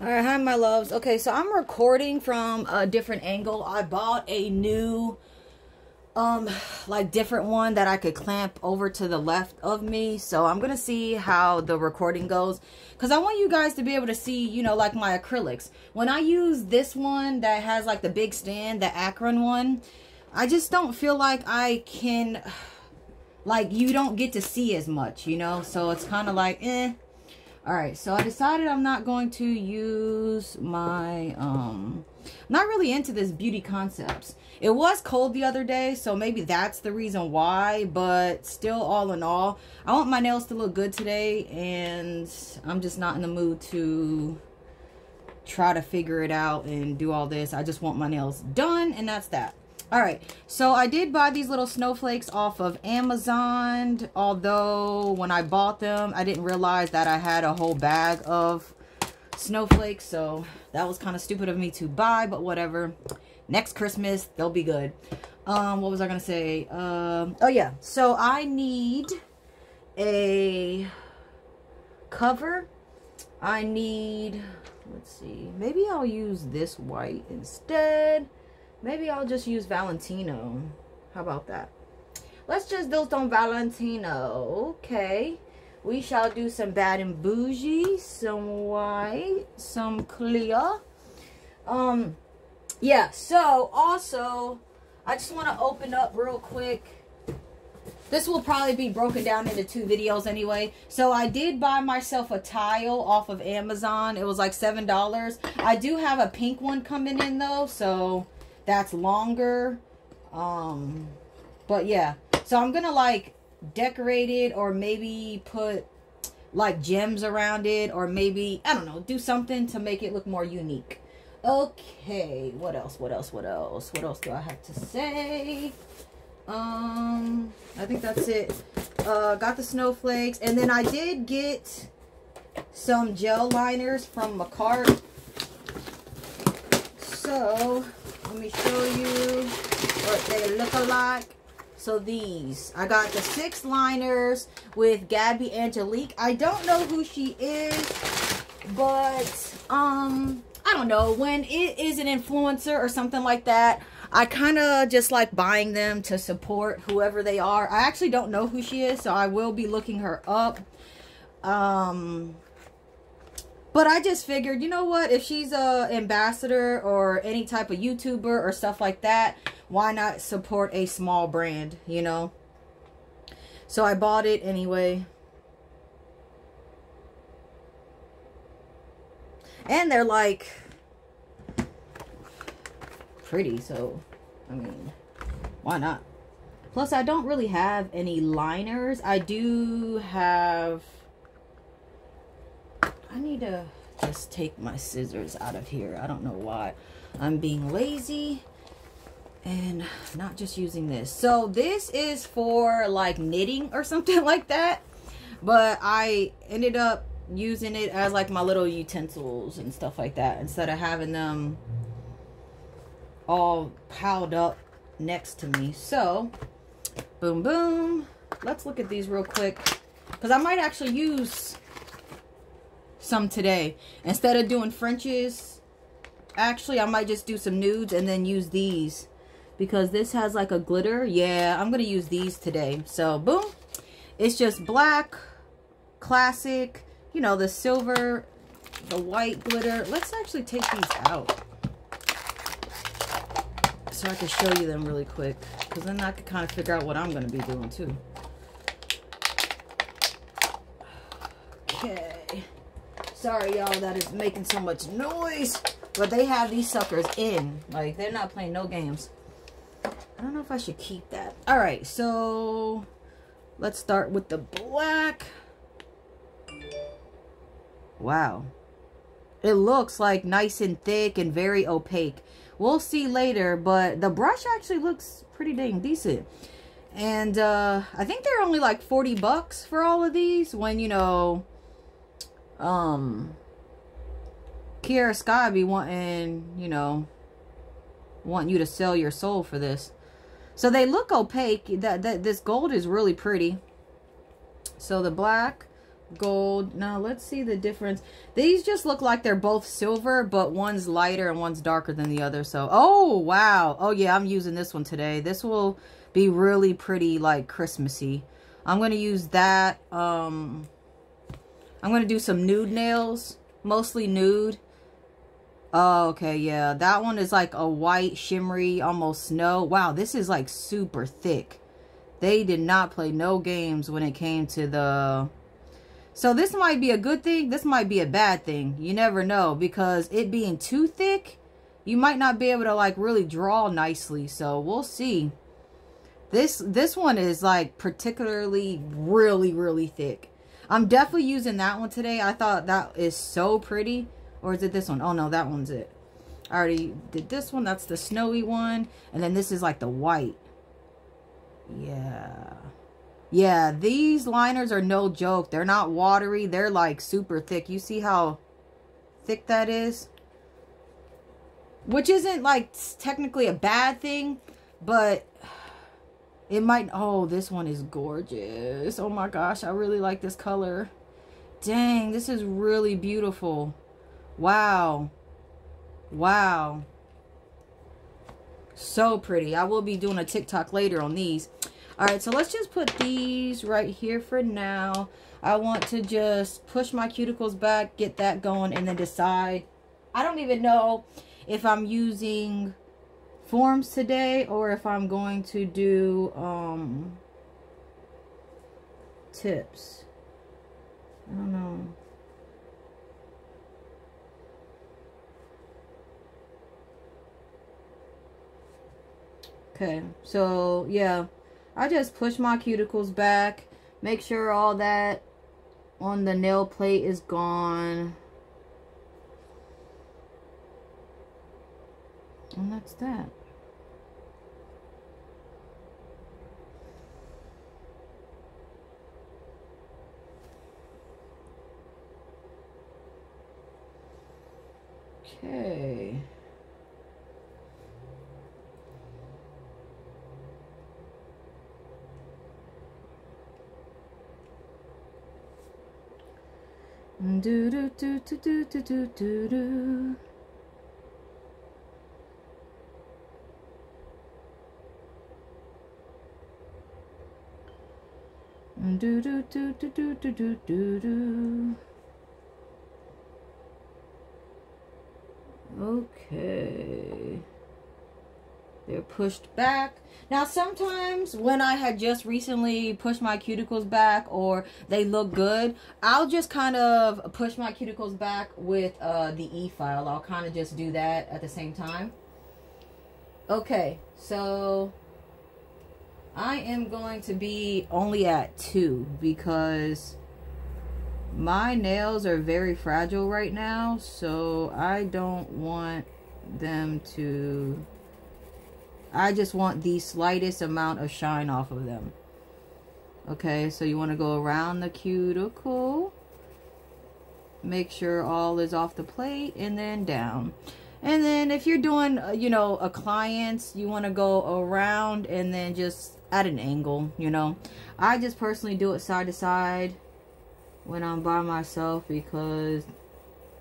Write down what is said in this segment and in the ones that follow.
All right, hi, my loves. Okay, so I'm recording from a different angle. I bought a new, um, like different one that I could clamp over to the left of me. So I'm going to see how the recording goes. Because I want you guys to be able to see, you know, like my acrylics. When I use this one that has like the big stand, the Akron one, I just don't feel like I can, like you don't get to see as much, you know. So it's kind of like, eh all right so i decided i'm not going to use my um not really into this beauty concepts. It was cold the other day so maybe that's the reason why but still all in all i want my nails to look good today and i'm just not in the mood to try to figure it out and do all this. I just want my nails done and that's that all right, so I did buy these little snowflakes off of Amazon, although when I bought them, I didn't realize that I had a whole bag of snowflakes, so that was kind of stupid of me to buy, but whatever. Next Christmas, they'll be good. Um, what was I going to say? Um, oh, yeah, so I need a cover. I need, let's see, maybe I'll use this white instead. Maybe I'll just use Valentino. How about that? Let's just do some Valentino. Okay. We shall do some Bad and Bougie, some white, some clear. Um, yeah, so also, I just want to open up real quick. This will probably be broken down into two videos anyway. So I did buy myself a tile off of Amazon. It was like $7. I do have a pink one coming in though, so that's longer. Um, but yeah, so I'm gonna like decorate it or maybe put like gems around it or maybe, I don't know, do something to make it look more unique. Okay, what else, what else, what else? What else do I have to say? Um, I think that's it. Uh, got the snowflakes. And then I did get some gel liners from Makartt. So, let me show you what they look like. So these, I got the six liners with Gabby Angelique. I don't know who she is, but um, I don't know. When it is an influencer or something like that, I kind of just like buying them to support whoever they are. I actually don't know who she is, so I will be looking her up. Um, but I just figured, you know what? If she's a ambassador or any type of YouTuber or stuff like that, why not support a small brand, you know? So I bought it anyway. And they're like pretty, so I mean, why not? Plus, I don't really have any liners. I do have I need to just take my scissors out of here. I don't know why. I'm being lazy and not just using this. So this is for like knitting or something like that. But I ended up using it as like my little utensils and stuff like that instead of having them all piled up next to me. So, boom, boom. Let's look at these real quick. Because I might actually use some today. Instead of doing Frenches, actually, I might just do some nudes and then use these. Because this has like a glitter. Yeah, I'm going to use these today. So, boom. It's just black, classic, you know, the silver, the white glitter. Let's actually take these out. So I can show you them really quick. Because then I can kind of figure out what I'm going to be doing too. Okay. Sorry, y'all, that is making so much noise. But they have these suckers in. Like, they're not playing no games. I don't know if I should keep that. All right, so let's start with the black. Wow. It looks like nice and thick and very opaque. We'll see later, but the brush actually looks pretty dang decent. And uh, I think they're only like 40 bucks for all of these when, you know, um Kiara Sky be wanting, you know, want you to sell your soul for this. So they look opaque. That, that This gold is really pretty. So the black, gold. Now, let's see the difference. These just look like they're both silver, but one's lighter and one's darker than the other. So, oh, wow. Oh, yeah, I'm using this one today. This will be really pretty, like, Christmassy. I'm going to use that. Um, I'm going to do some nude nails, mostly nude. Oh, okay, yeah. That one is like a white, shimmery, almost snow. Wow, this is like super thick. They did not play no games when it came to the... So this might be a good thing. This might be a bad thing. You never know. Because it being too thick, you might not be able to like really draw nicely. So we'll see. This, this one is like particularly really, really thick. I'm definitely using that one today. I thought that is so pretty. Or is it this one? Oh, no, that one's it. I already did this one. That's the snowy one. And then this is like the white. Yeah. Yeah, these liners are no joke. They're not watery. They're like super thick. You see how thick that is? Which isn't like technically a bad thing, but it might... Oh, this one is gorgeous. Oh my gosh, I really like this color. Dang, this is really beautiful. Wow. Wow. So pretty. I will be doing a TikTok later on these. Alright, so let's just put these right here for now. I want to just push my cuticles back, get that going, and then decide. I don't even know if I'm using forms today or if I'm going to do um, tips. I don't know. Okay, so yeah, I just push my cuticles back, make sure all that on the nail plate is gone. And that's that. Okay. Do do do do do do do do do. Do do do do do do do do. Okay. They're pushed back. Now, sometimes when I had just recently pushed my cuticles back or they look good, I'll just kind of push my cuticles back with uh, the E-file. I'll kind of just do that at the same time. Okay, so I am going to be only at two because my nails are very fragile right now. So I don't want them to I just want the slightest amount of shine off of them. Okay, so you want to go around the cuticle. Make sure all is off the plate and then down. And then if you're doing, uh, you know, a client's, you want to go around and then just at an angle, you know. I just personally do it side to side when I'm by myself because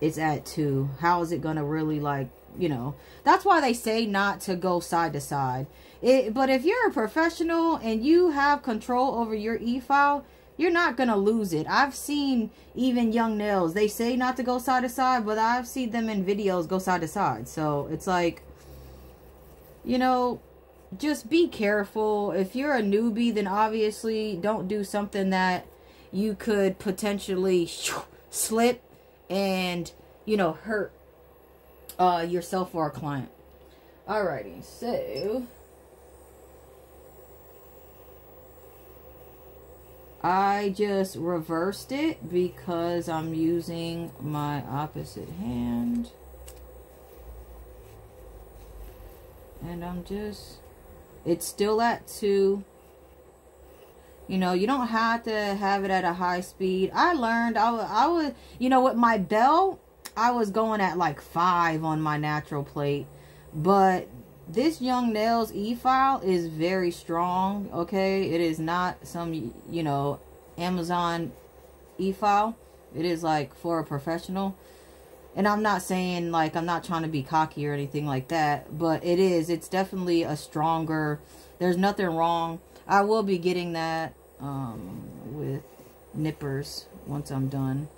it's at two. How is it going to really like you know, that's why they say not to go side to side. It, but if you're a professional and you have control over your e-file, you're not going to lose it. I've seen even young nails, they say not to go side to side, but I've seen them in videos go side to side. So it's like, you know, just be careful. If you're a newbie, then obviously don't do something that you could potentially slip and, you know, hurt uh, yourself or a client. Alrighty, so I just reversed it because I'm using my opposite hand. And I'm just, it's still at two. You know, you don't have to have it at a high speed. I learned, I would, I you know, with my belt, I was going at like five on my natural plate. But this Young Nails e-file is very strong, okay? It is not some, you know, Amazon e-file. It is like for a professional. And I'm not saying like I'm not trying to be cocky or anything like that, but it is. It's definitely a stronger. There's nothing wrong. I will be getting that um, with nippers once I'm done.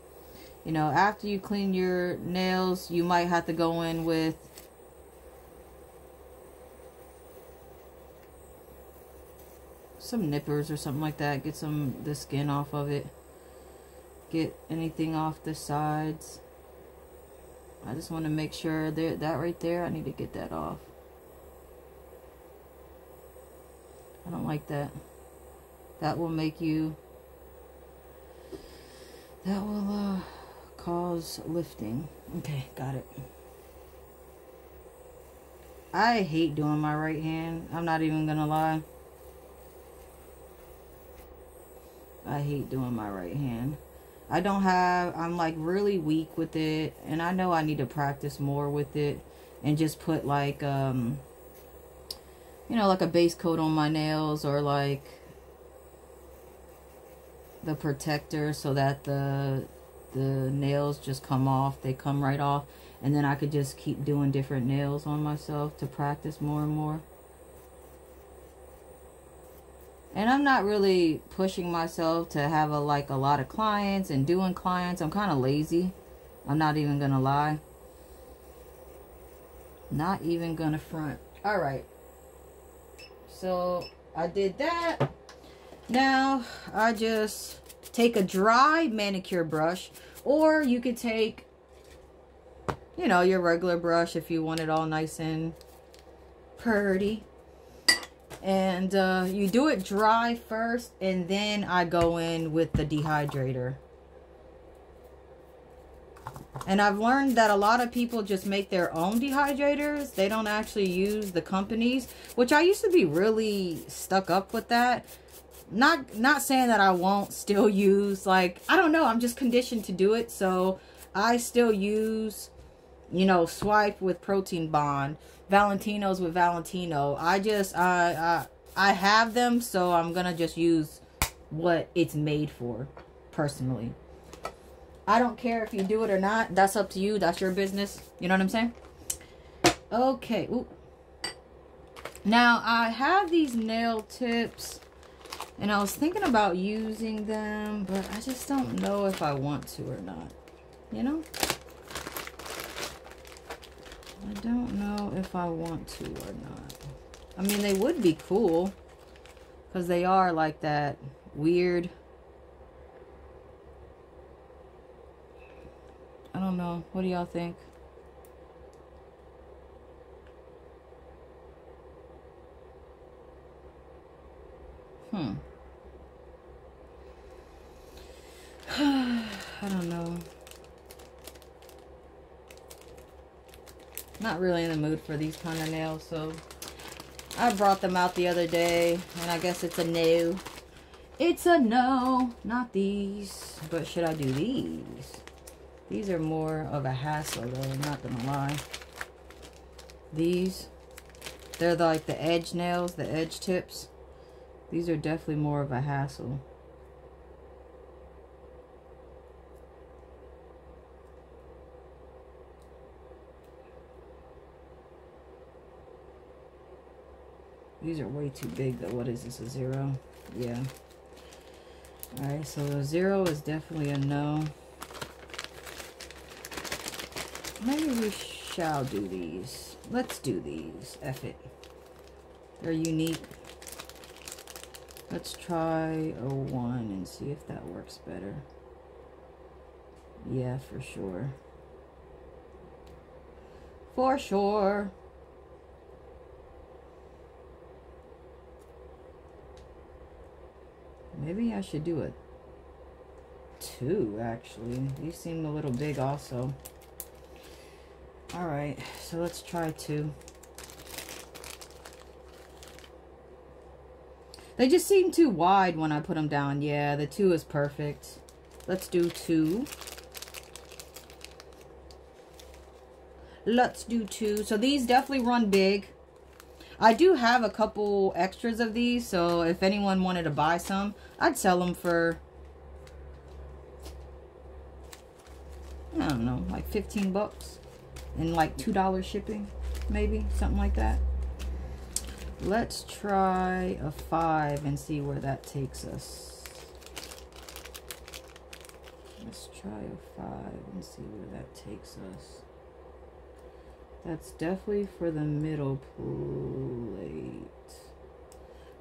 You know, after you clean your nails, you might have to go in with some nippers or something like that. Get some the skin off of it. Get anything off the sides. I just want to make sure that that right there, I need to get that off. I don't like that. That will make you, that will uh, cause lifting. Okay, got it. I hate doing my right hand. I'm not even going to lie. I hate doing my right hand. I don't have, I'm like really weak with it. And I know I need to practice more with it. And just put like, um, you know, like a base coat on my nails or like the protector so that the the nails just come off. They come right off. And then I could just keep doing different nails on myself to practice more and more. And I'm not really pushing myself to have a like a lot of clients and doing clients. I'm kind of lazy. I'm not even going to lie. Not even going to front. All right. So I did that. Now I just take a dry manicure brush or you could take you know your regular brush if you want it all nice and pretty and uh, you do it dry first and then I go in with the dehydrator and I've learned that a lot of people just make their own dehydrators they don't actually use the companies which I used to be really stuck up with that not not saying that I won't still use like I don't know I'm just conditioned to do it so I still use you know swipe with protein bond Valentino's with Valentino. I just I I I have them, so I'm gonna just use what it's made for, personally. I don't care if you do it or not. That's up to you. That's your business. You know what I'm saying? Okay. Ooh. Now I have these nail tips, and I was thinking about using them, but I just don't know if I want to or not. You know? I don't know if I want to or not. I mean, they would be cool. Because they are like that weird. I don't know. What do y'all think? Hmm. I don't know. not really in the mood for these kind of nails, so I brought them out the other day, and I guess it's a no. It's a no, not these. But should I do these? These are more of a hassle, though, I'm not gonna lie. These, they're like the edge nails, the edge tips. These are definitely more of a hassle. These are way too big though. What is this, a zero? Yeah. Alright, so a zero is definitely a no. Maybe we shall do these. Let's do these. F it. They're unique. Let's try a one and see if that works better. Yeah, for sure. For sure. Maybe I should do a two, actually. These seem a little big also. Alright, so let's try two. They just seem too wide when I put them down. Yeah, the two is perfect. Let's do two. Let's do two. So these definitely run big. I do have a couple extras of these, so if anyone wanted to buy some, I'd sell them for I don't know, like 15 bucks and like $2 shipping, maybe something like that. Let's try a five and see where that takes us. Let's try a five and see where that takes us. That's definitely for the middle plate.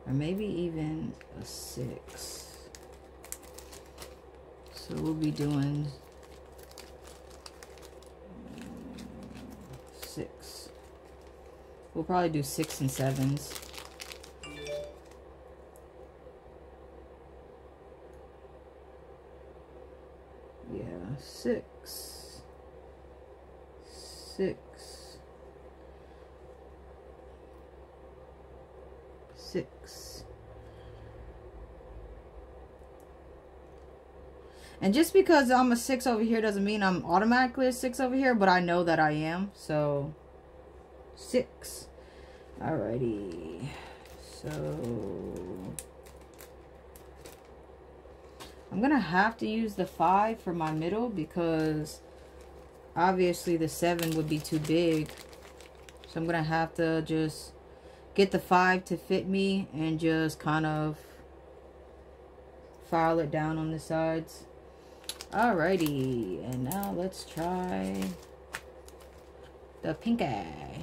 Or maybe even a six. So we'll be doing six. We'll probably do six and sevens. Yeah, six. Six. Six. And just because I'm a six over here doesn't mean I'm automatically a six over here, but I know that I am. So, six. Alrighty. So, I'm going to have to use the five for my middle because obviously the seven would be too big. So I'm going to have to just get the five to fit me and just kind of file it down on the sides. Alrighty, and now let's try the pink eye.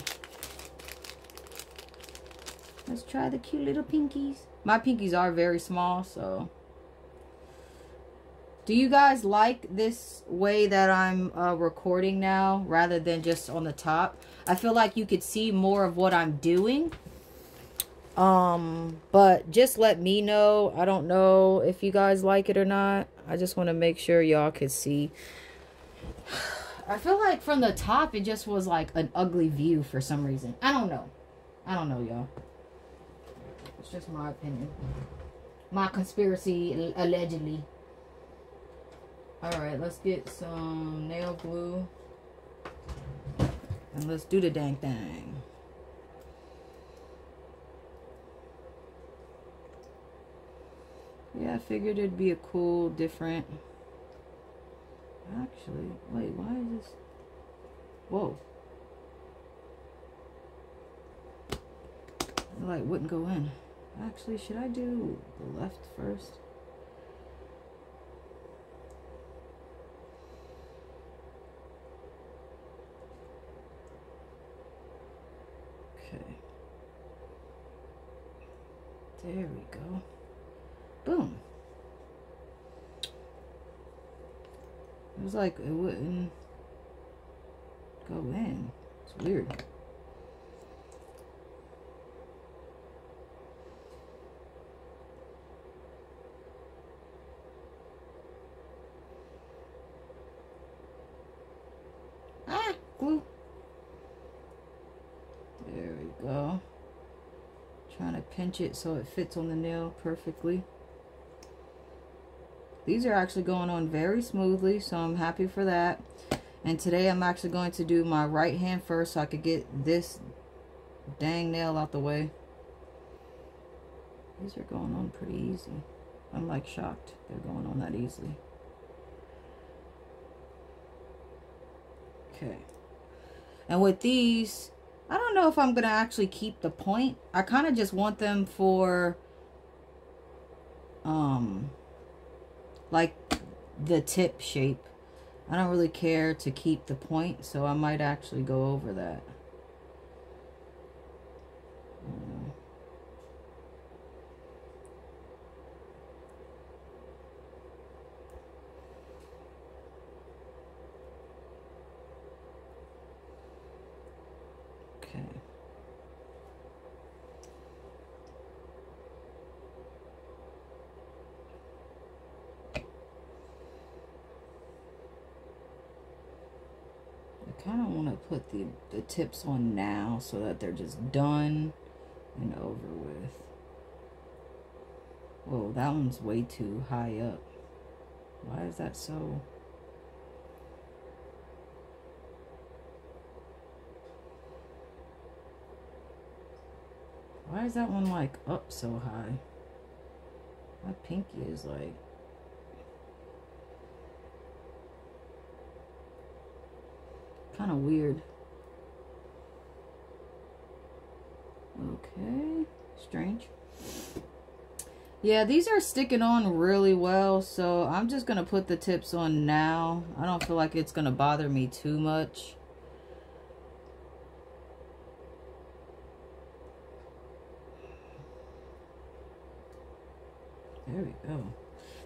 Let's try the cute little pinkies. My pinkies are very small, so. Do you guys like this way that I'm uh, recording now rather than just on the top? I feel like you could see more of what I'm doing. Um, but just let me know. I don't know if you guys like it or not. I just want to make sure y'all could see. I feel like from the top, it just was like an ugly view for some reason. I don't know. I don't know, y'all. It's just my opinion. My conspiracy, allegedly. Alright, let's get some nail glue. And let's do the dang thing. Yeah, I figured it'd be a cool, different... Actually, wait, why is this... Whoa. The light wouldn't go in. Actually, should I do the left first? Okay. There we go. Boom. It was like it wouldn't go in. It's weird. Ah, glue. There we go. Trying to pinch it so it fits on the nail perfectly. These are actually going on very smoothly, so I'm happy for that. And today I'm actually going to do my right hand first so I could get this dang nail out the way. These are going on pretty easy. I'm like shocked they're going on that easily. Okay. And with these, I don't know if I'm going to actually keep the point. I kind of just want them for, um, like the tip shape. I don't really care to keep the point, so I might actually go over that. Hmm. kind of want to put the, tips on now so that they're just done and over with. Whoa, that one's way too high up. Why is that so... Why is that one like up so high? My pinky is like Kind of weird. Okay, strange. Yeah, these are sticking on really well, so I'm just going to put the tips on now. I don't feel like it's going to bother me too much. There we go.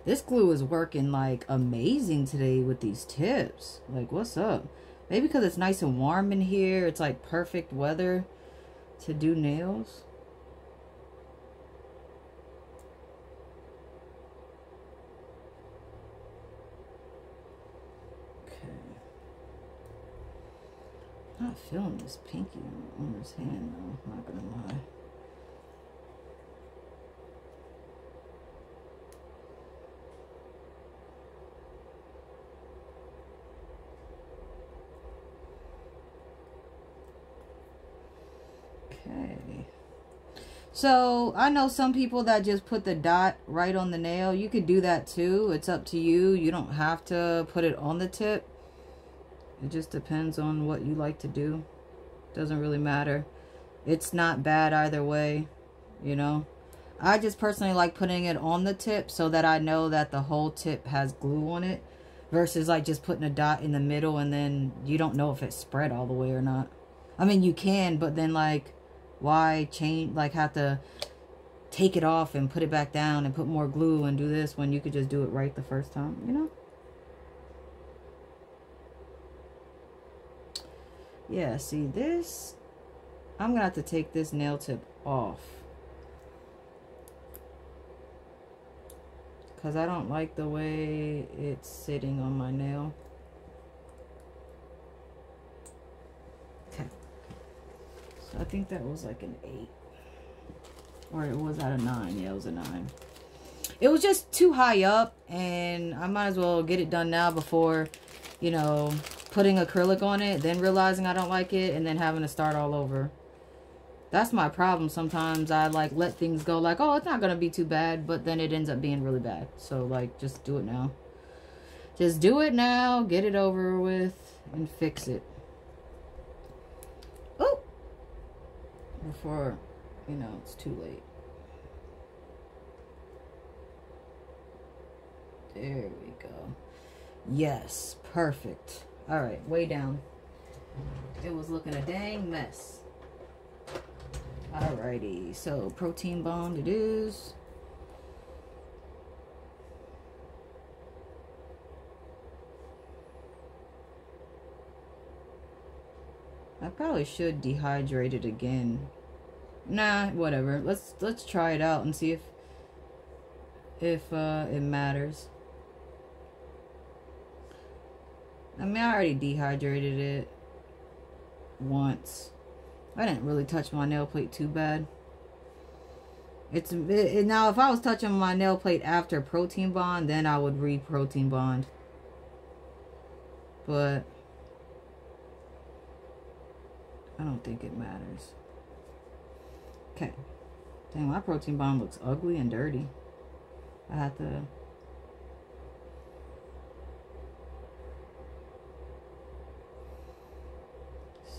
This glue is working like amazing today with these tips. Like, what's up? Maybe because it's nice and warm in here. It's like perfect weather to do nails. Okay. Not feeling this pinky on his hand though, I'm not gonna lie. So I know some people that just put the dot right on the nail. You could do that too. It's up to you. You don't have to put it on the tip. It just depends on what you like to do. Doesn't really matter. It's not bad either way, you know. I just personally like putting it on the tip so that I know that the whole tip has glue on it versus like just putting a dot in the middle and then you don't know if it's spread all the way or not. I mean, you can, but then like why change like have to take it off and put it back down and put more glue and do this when you could just do it right the first time you know? Yeah see this I'm gonna have to take this nail tip off. Because I don't like the way it's sitting on my nail I think that was like an 8. Or it was at a 9. Yeah, it was a 9. It was just too high up. And I might as well get it done now before, you know, putting acrylic on it. Then realizing I don't like it. And then having to start all over. That's my problem. Sometimes I like let things go like, oh, it's not going to be too bad. But then it ends up being really bad. So like, just do it now. Just do it now. Get it over with. And fix it. Before, you know, it's too late. There we go. Yes, perfect. All right, way down. It was looking a dang mess. Alrighty, so protein bond it is. I probably should dehydrate it again. Nah, whatever. Let's let's try it out and see if if uh, it matters. I mean, I already dehydrated it once. I didn't really touch my nail plate too bad. It's it, now if I was touching my nail plate after protein bond, then I would re protein bond. But I don't think it matters. Okay. Dang, my protein bond looks ugly and dirty. I have to...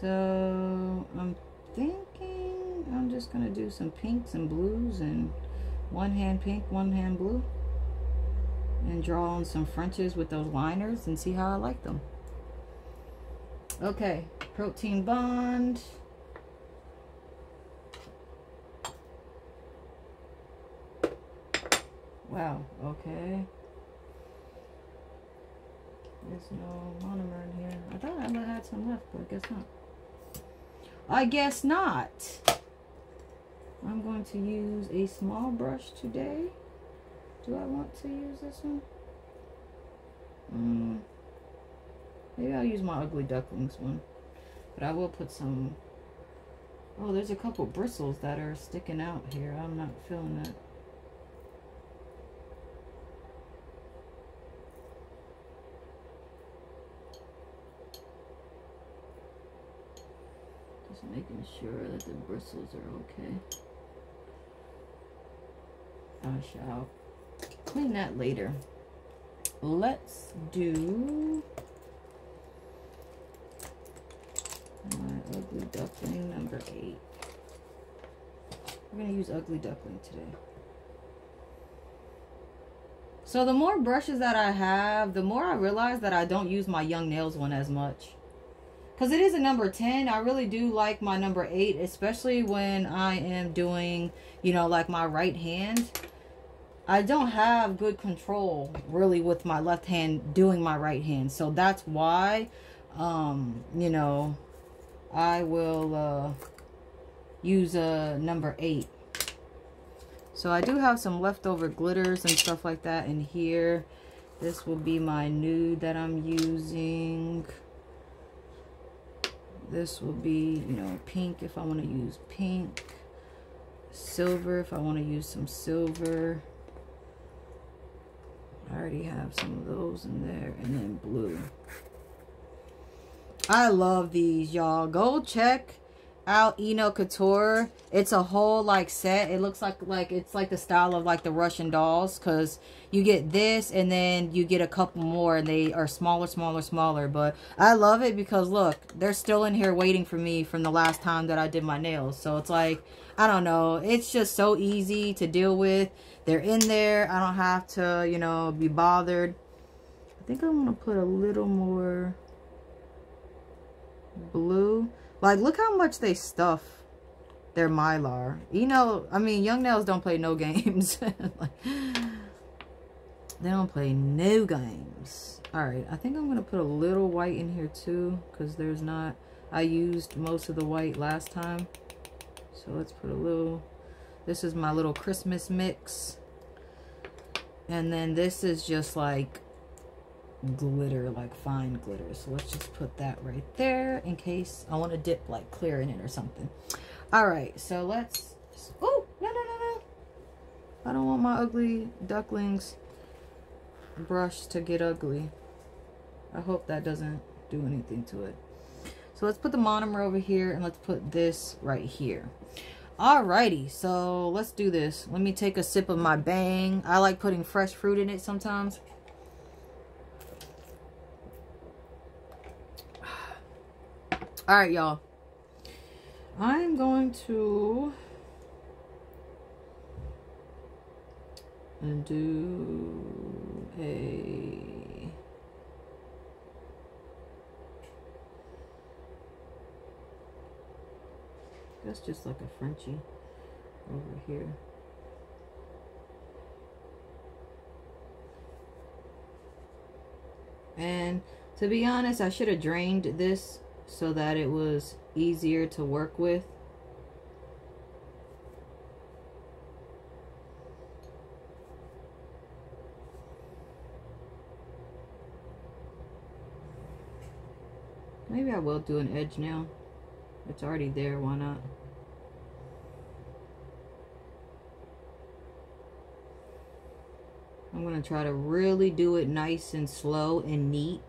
So, I'm thinking I'm just going to do some pinks and blues and one hand pink, one hand blue. And draw on some Frenches with those liners and see how I like them. Okay, protein bond. Wow, okay. There's no monomer in here. I thought I had some left, but I guess not. I guess not. I'm going to use a small brush today. Do I want to use this one? Mm. Maybe I'll use my ugly ducklings one. But I will put some... Oh, there's a couple bristles that are sticking out here. I'm not feeling that. Just making sure that the bristles are okay. I shall clean that later. Let's do Ugly Duckling number eight. We're going to use Ugly Duckling today. So the more brushes that I have, the more I realize that I don't use my Young Nails one as much. Because it is a number 10. I really do like my number 8, especially when I am doing, you know, like my right hand. I don't have good control, really, with my left hand doing my right hand. So that's why, um, you know, I will uh, use a number 8. So I do have some leftover glitters and stuff like that in here. This will be my nude that I'm using. This will be, you know, pink if I want to use pink. Silver if I want to use some silver. I already have some of those in there. And then blue. I love these, y'all. Go check out Enail Couture. It's a whole like set. It looks like like it's like the style of like the Russian dolls because you get this and then you get a couple more and they are smaller, smaller, smaller. But I love it because look, they're still in here waiting for me from the last time that I did my nails. So it's like, I don't know. It's just so easy to deal with. They're in there. I don't have to, you know, be bothered. I think I want to put a little more blue like, look how much they stuff their Mylar. You know, I mean, Young Nails don't play no games. like, they don't play no games. Alright, I think I'm going to put a little white in here too. Because there's not... I used most of the white last time. So let's put a little... This is my little Christmas mix. And then this is just like glitter, like fine glitter. So let's just put that right there in case I want to dip like clear in it or something. All right, so let's, oh, no, no, no, no. I don't want my ugly ducklings brush to get ugly. I hope that doesn't do anything to it. So let's put the monomer over here and let's put this right here. Alrighty, so let's do this. Let me take a sip of my bang. I like putting fresh fruit in it sometimes. All right, y'all. I'm going to and do a that's just like a Frenchie over here. And to be honest, I should have drained this so that it was easier to work with. Maybe I will do an edge now. It's already there, why not? I'm going to try to really do it nice and slow and neat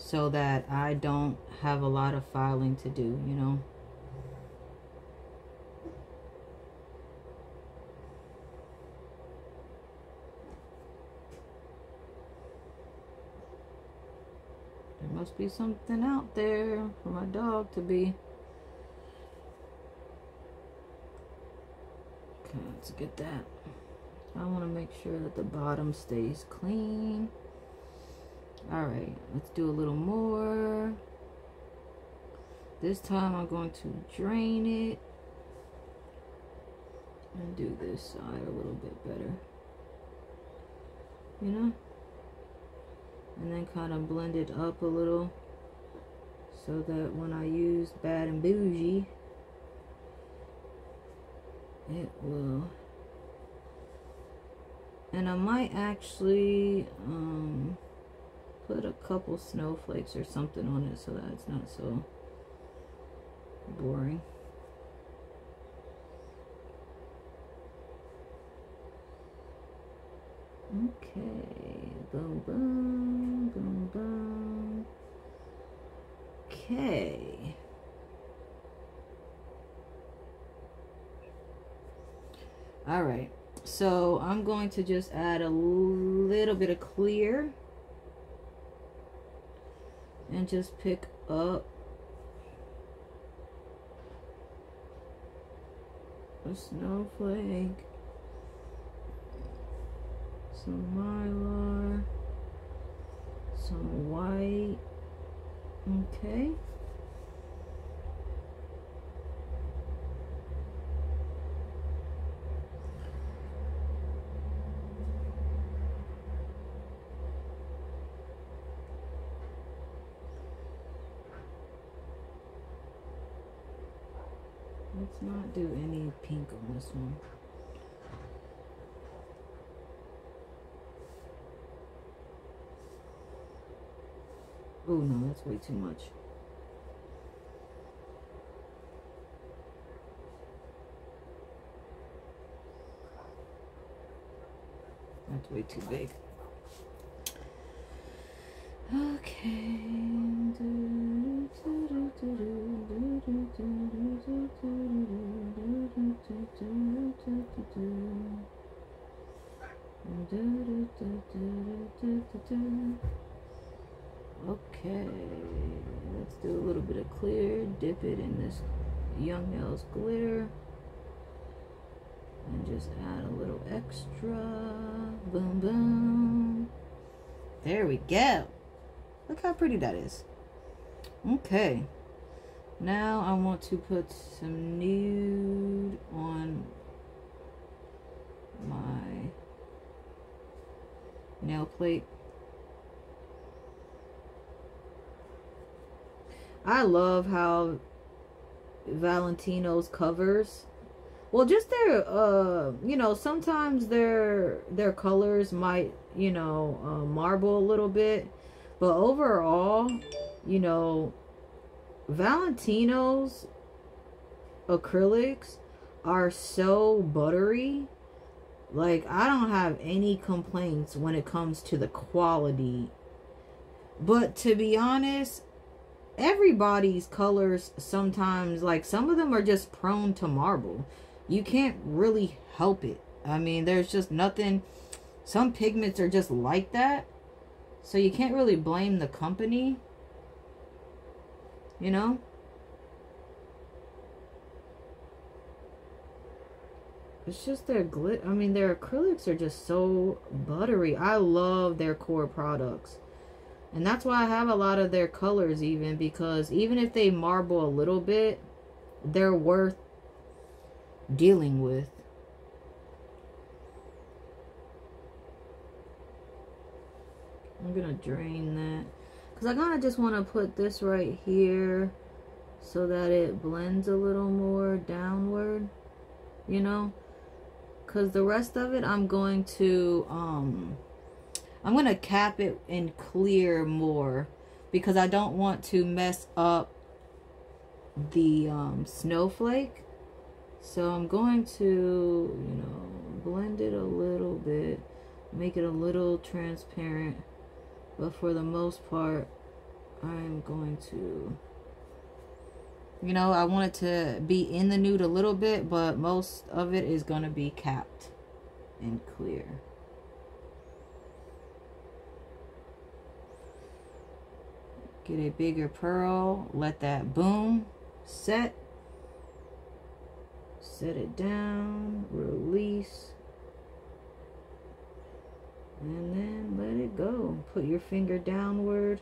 so that I don't have a lot of filing to do, you know. There must be something out there for my dog to be. Okay, let's get that. I want to make sure that the bottom stays clean. All right, let's do a little more. This time I'm going to drain it and do this side a little bit better. You know? And then kind of blend it up a little so that when I use Bad and Bougie, it will. And I might actually, um, put a couple snowflakes or something on it so that it's not so boring. Okay, boom, boom, boom, boom. Okay. All right, so I'm going to just add a little bit of clear and just pick up. A snowflake, some mylar, some white, okay. Let's not do any pink on this one. Oh no, that's way too much. That's way too big. Okay. Okay, let's do a little bit of clear, dip it in this Young Nails glitter, and just add a little extra. Boom, boom. There we go. Look how pretty that is. Okay. Now I want to put some nude on my nail plate. I love how Valentino's covers well just their uh you know sometimes their their colors might you know uh, marble a little bit but overall you know Valentino's acrylics are so buttery like I don't have any complaints when it comes to the quality. But to be honest everybody's colors sometimes like some of them are just prone to marble. You can't really help it. I mean there's just nothing. Some pigments are just like that. So you can't really blame the company. You know it's just their glit i mean their acrylics are just so buttery i love their core products and that's why I have a lot of their colors even because even if they marble a little bit, they're worth dealing with. I'm going to drain that. Because I kind of just want to put this right here so that it blends a little more downward, you know. Because the rest of it I'm going to... um I'm going to cap it and clear more because I don't want to mess up the um, snowflake. So I'm going to, you know, blend it a little bit, make it a little transparent. But for the most part, I'm going to, you know, I want it to be in the nude a little bit, but most of it is going to be capped and clear. Get a bigger pearl. Let that boom. Set. Set it down. Release. And then let it go. Put your finger downward.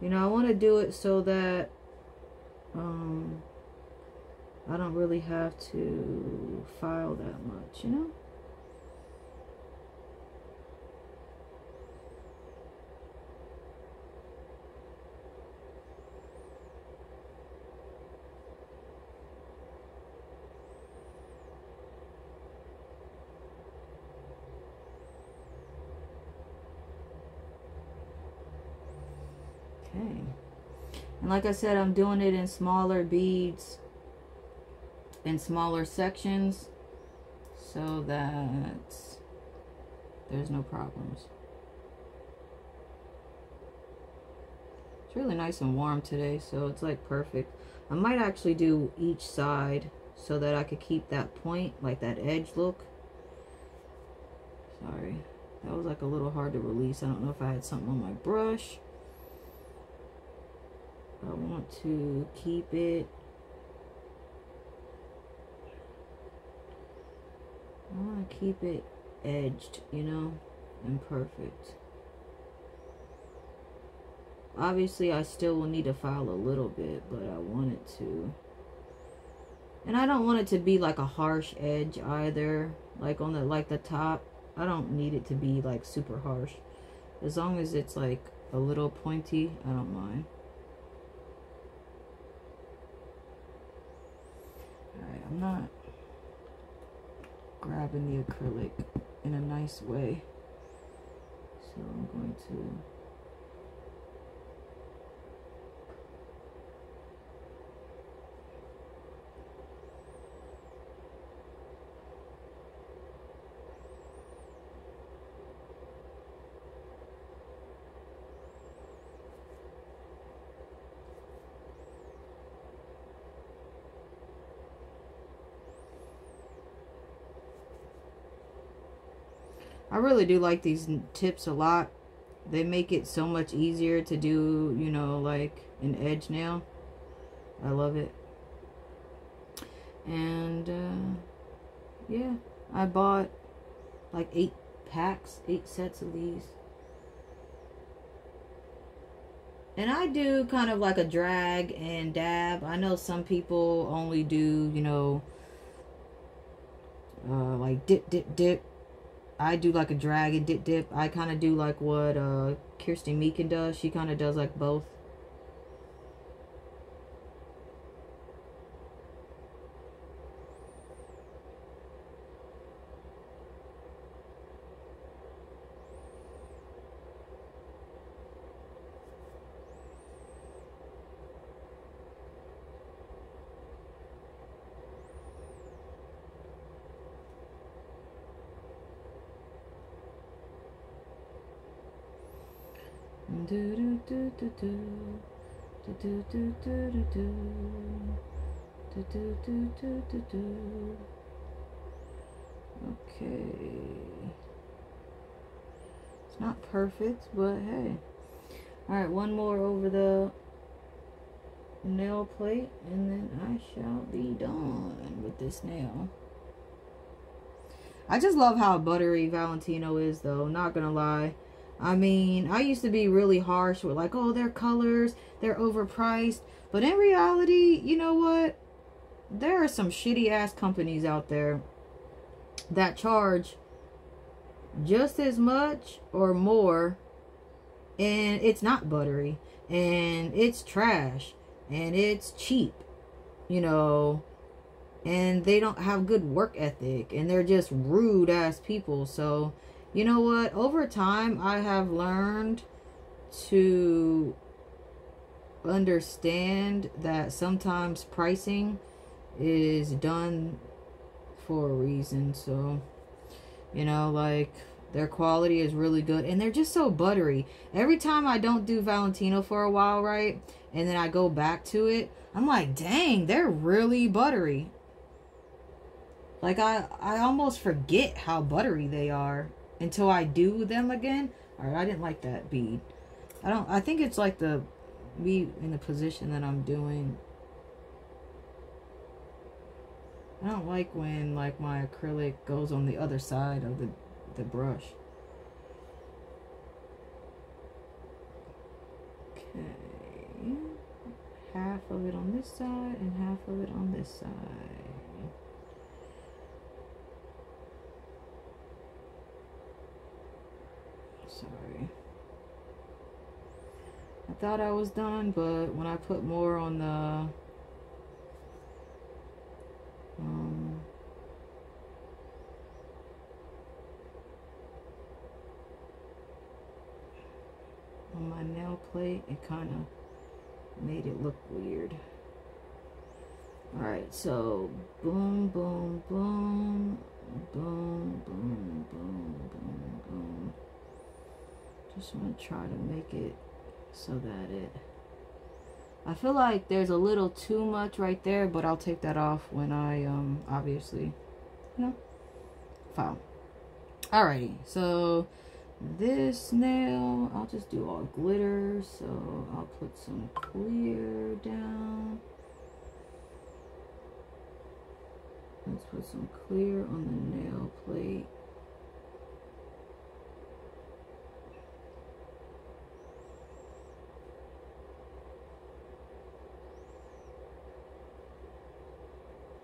You know, I want to do it so that um, I don't really have to file that much, you know? Like I said, I'm doing it in smaller beads, in smaller sections, so that there's no problems. It's really nice and warm today, so it's like perfect. I might actually do each side so that I could keep that point, like that edge look. Sorry. That was like a little hard to release. I don't know if I had something on my brush. I want to keep it I want to keep it edged, you know, and perfect. Obviously, I still will need to file a little bit, but I want it to. And I don't want it to be like a harsh edge either. Like on the, like the top. I don't need it to be like super harsh. As long as it's like a little pointy, I don't mind. I'm not grabbing the acrylic in a nice way. So I'm going to really do like these tips a lot. They make it so much easier to do, you know, like an edge nail. I love it. And, uh, yeah, I bought like eight packs, eight sets of these. And I do kind of like a drag and dab. I know some people only do, you know, uh, like dip, dip, dip I do like a drag and dip dip. I kind of do like what uh, Kirsten Meakin does. She kind of does like both. Okay. It's not perfect, but hey. Alright, one more over the nail plate, and then I shall be done with this nail. I just love how buttery Valentino is, though. Not gonna lie. I mean, I used to be really harsh with like, oh, their colors, they're overpriced. But in reality, you know what? There are some shitty ass companies out there that charge just as much or more and it's not buttery and it's trash and it's cheap you know and they don't have good work ethic and they're just rude ass people so you know what? Over time, I have learned to understand that sometimes pricing is done for a reason. So, you know, like their quality is really good and they're just so buttery. Every time I don't do Valentino for a while, right? And then I go back to it, I'm like, dang, they're really buttery. Like I I almost forget how buttery they are until I do them again. Alright, I didn't like that bead. I don't, I think it's like the, me in the position that I'm doing. I don't like when like my acrylic goes on the other side of the, the brush. Okay. Half of it on this side and half of it on this side. Sorry. I thought I was done, but when I put more on the um, on my nail plate, it kind of made it look weird. Alright, so boom, boom, boom, boom, boom, boom, boom, boom. Just want to try to make it so that it... I feel like there's a little too much right there, but I'll take that off when I, um, obviously, you know, file. Alrighty, so this nail, I'll just do all glitter, so I'll put some clear down. Let's put some clear on the nail plate.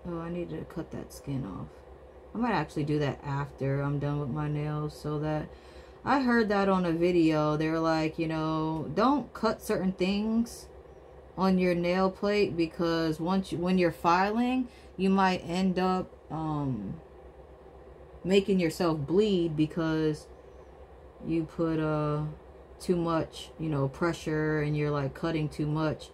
Oh, I need to cut that skin off. I might actually do that after I'm done with my nails so that I heard that on a video. They're like, you know, don't cut certain things on your nail plate because once you, when you're filing, you might end up um, making yourself bleed because you put uh too much, you know, pressure and you're like cutting too much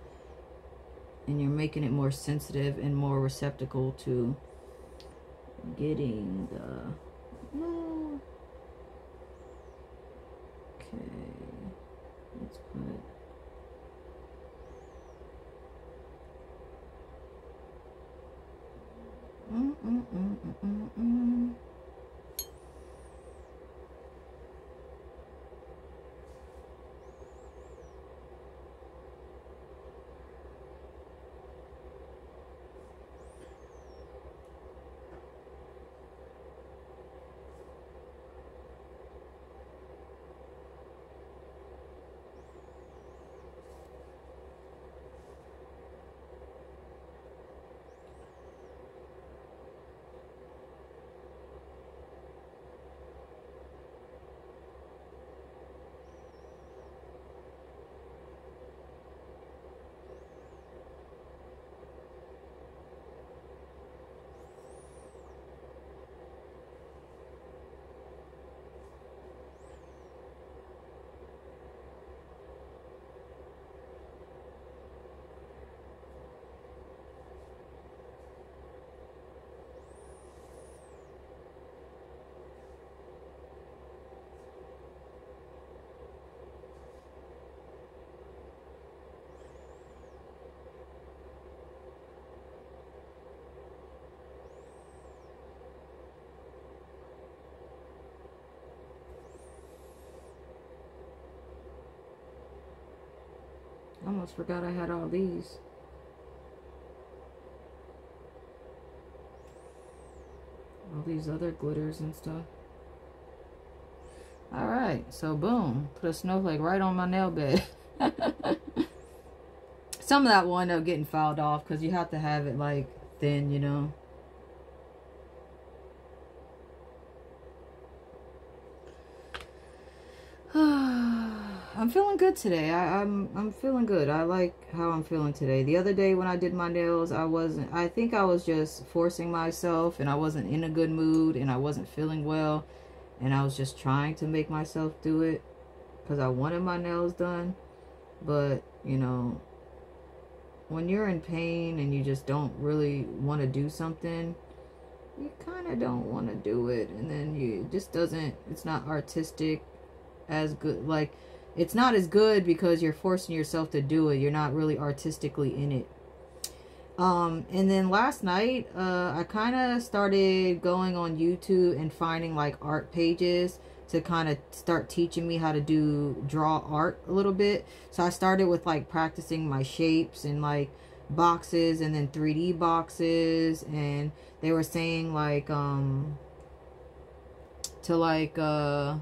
and you're making it more sensitive and more receptacle to getting the no okay let's put mm -mm -mm, almost forgot I had all these. All these other glitters and stuff. Alright, so boom. Put a snowflake right on my nail bed. Some of that will end up getting filed off because you have to have it like thin, you know. I'm feeling good today. I, am I'm, I'm feeling good. I like how I'm feeling today. The other day when I did my nails, I wasn't. I think I was just forcing myself, and I wasn't in a good mood, and I wasn't feeling well, and I was just trying to make myself do it because I wanted my nails done. But you know, when you're in pain and you just don't really want to do something, you kind of don't want to do it, and then you it just doesn't. It's not artistic as good like it's not as good because you're forcing yourself to do it. You're not really artistically in it. Um, and then last night, uh, I kind of started going on YouTube and finding like art pages to kind of start teaching me how to do draw art a little bit. So I started with like practicing my shapes and like boxes and then 3D boxes and they were saying like um to like uh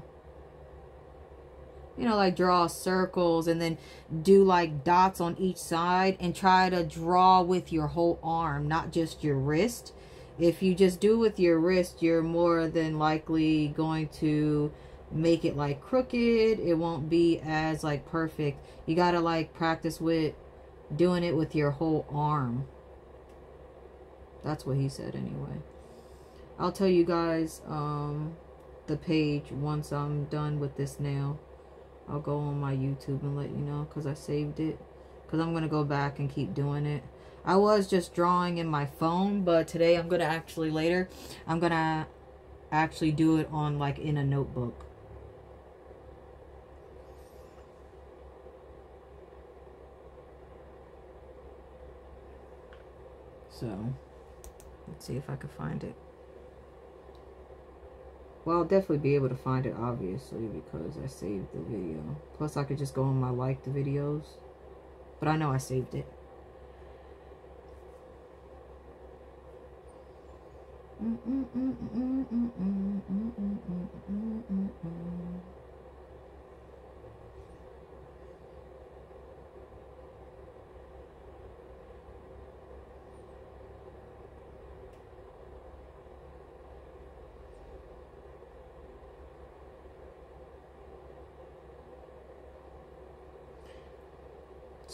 you know, like draw circles and then do like dots on each side and try to draw with your whole arm, not just your wrist. If you just do with your wrist, you're more than likely going to make it like crooked. It won't be as like perfect. You got to like practice with doing it with your whole arm. That's what he said anyway. I'll tell you guys um, the page once I'm done with this nail. I'll go on my YouTube and let you know because I saved it. Because I'm going to go back and keep doing it. I was just drawing in my phone, but today I'm going to actually later, I'm going to actually do it on like in a notebook. So, let's see if I can find it. Well, I'll definitely be able to find it, obviously, because I saved the video. Plus, I could just go on my like the videos. But I know I saved it.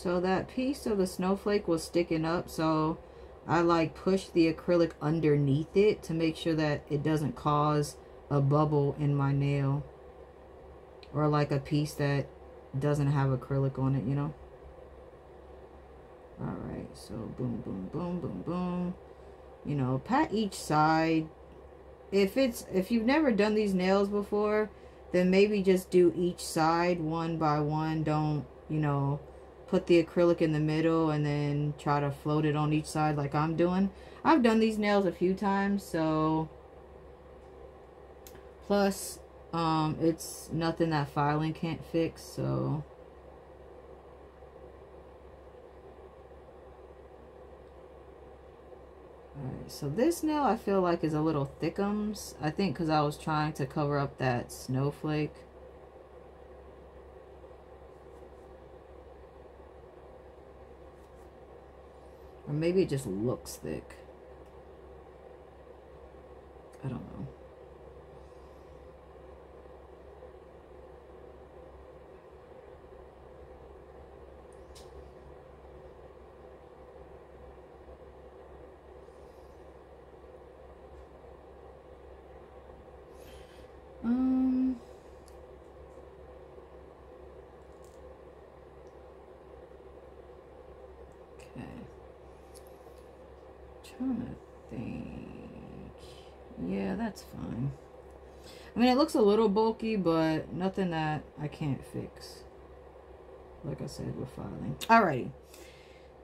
So that piece of the snowflake was sticking up. So I like push the acrylic underneath it to make sure that it doesn't cause a bubble in my nail. Or like a piece that doesn't have acrylic on it, you know. Alright, so boom, boom, boom, boom, boom. You know, pat each side. If it's if you've never done these nails before, then maybe just do each side one by one. Don't, you know, put the acrylic in the middle and then try to float it on each side like I'm doing. I've done these nails a few times, so plus um, it's nothing that filing can't fix, so Alright, so this nail I feel like is a little thickums. I think because I was trying to cover up that snowflake. Or maybe it just looks thick. I don't know. Mm. Trying to think. Yeah, that's fine. I mean, it looks a little bulky, but nothing that I can't fix. Like I said, we're filing. Alrighty.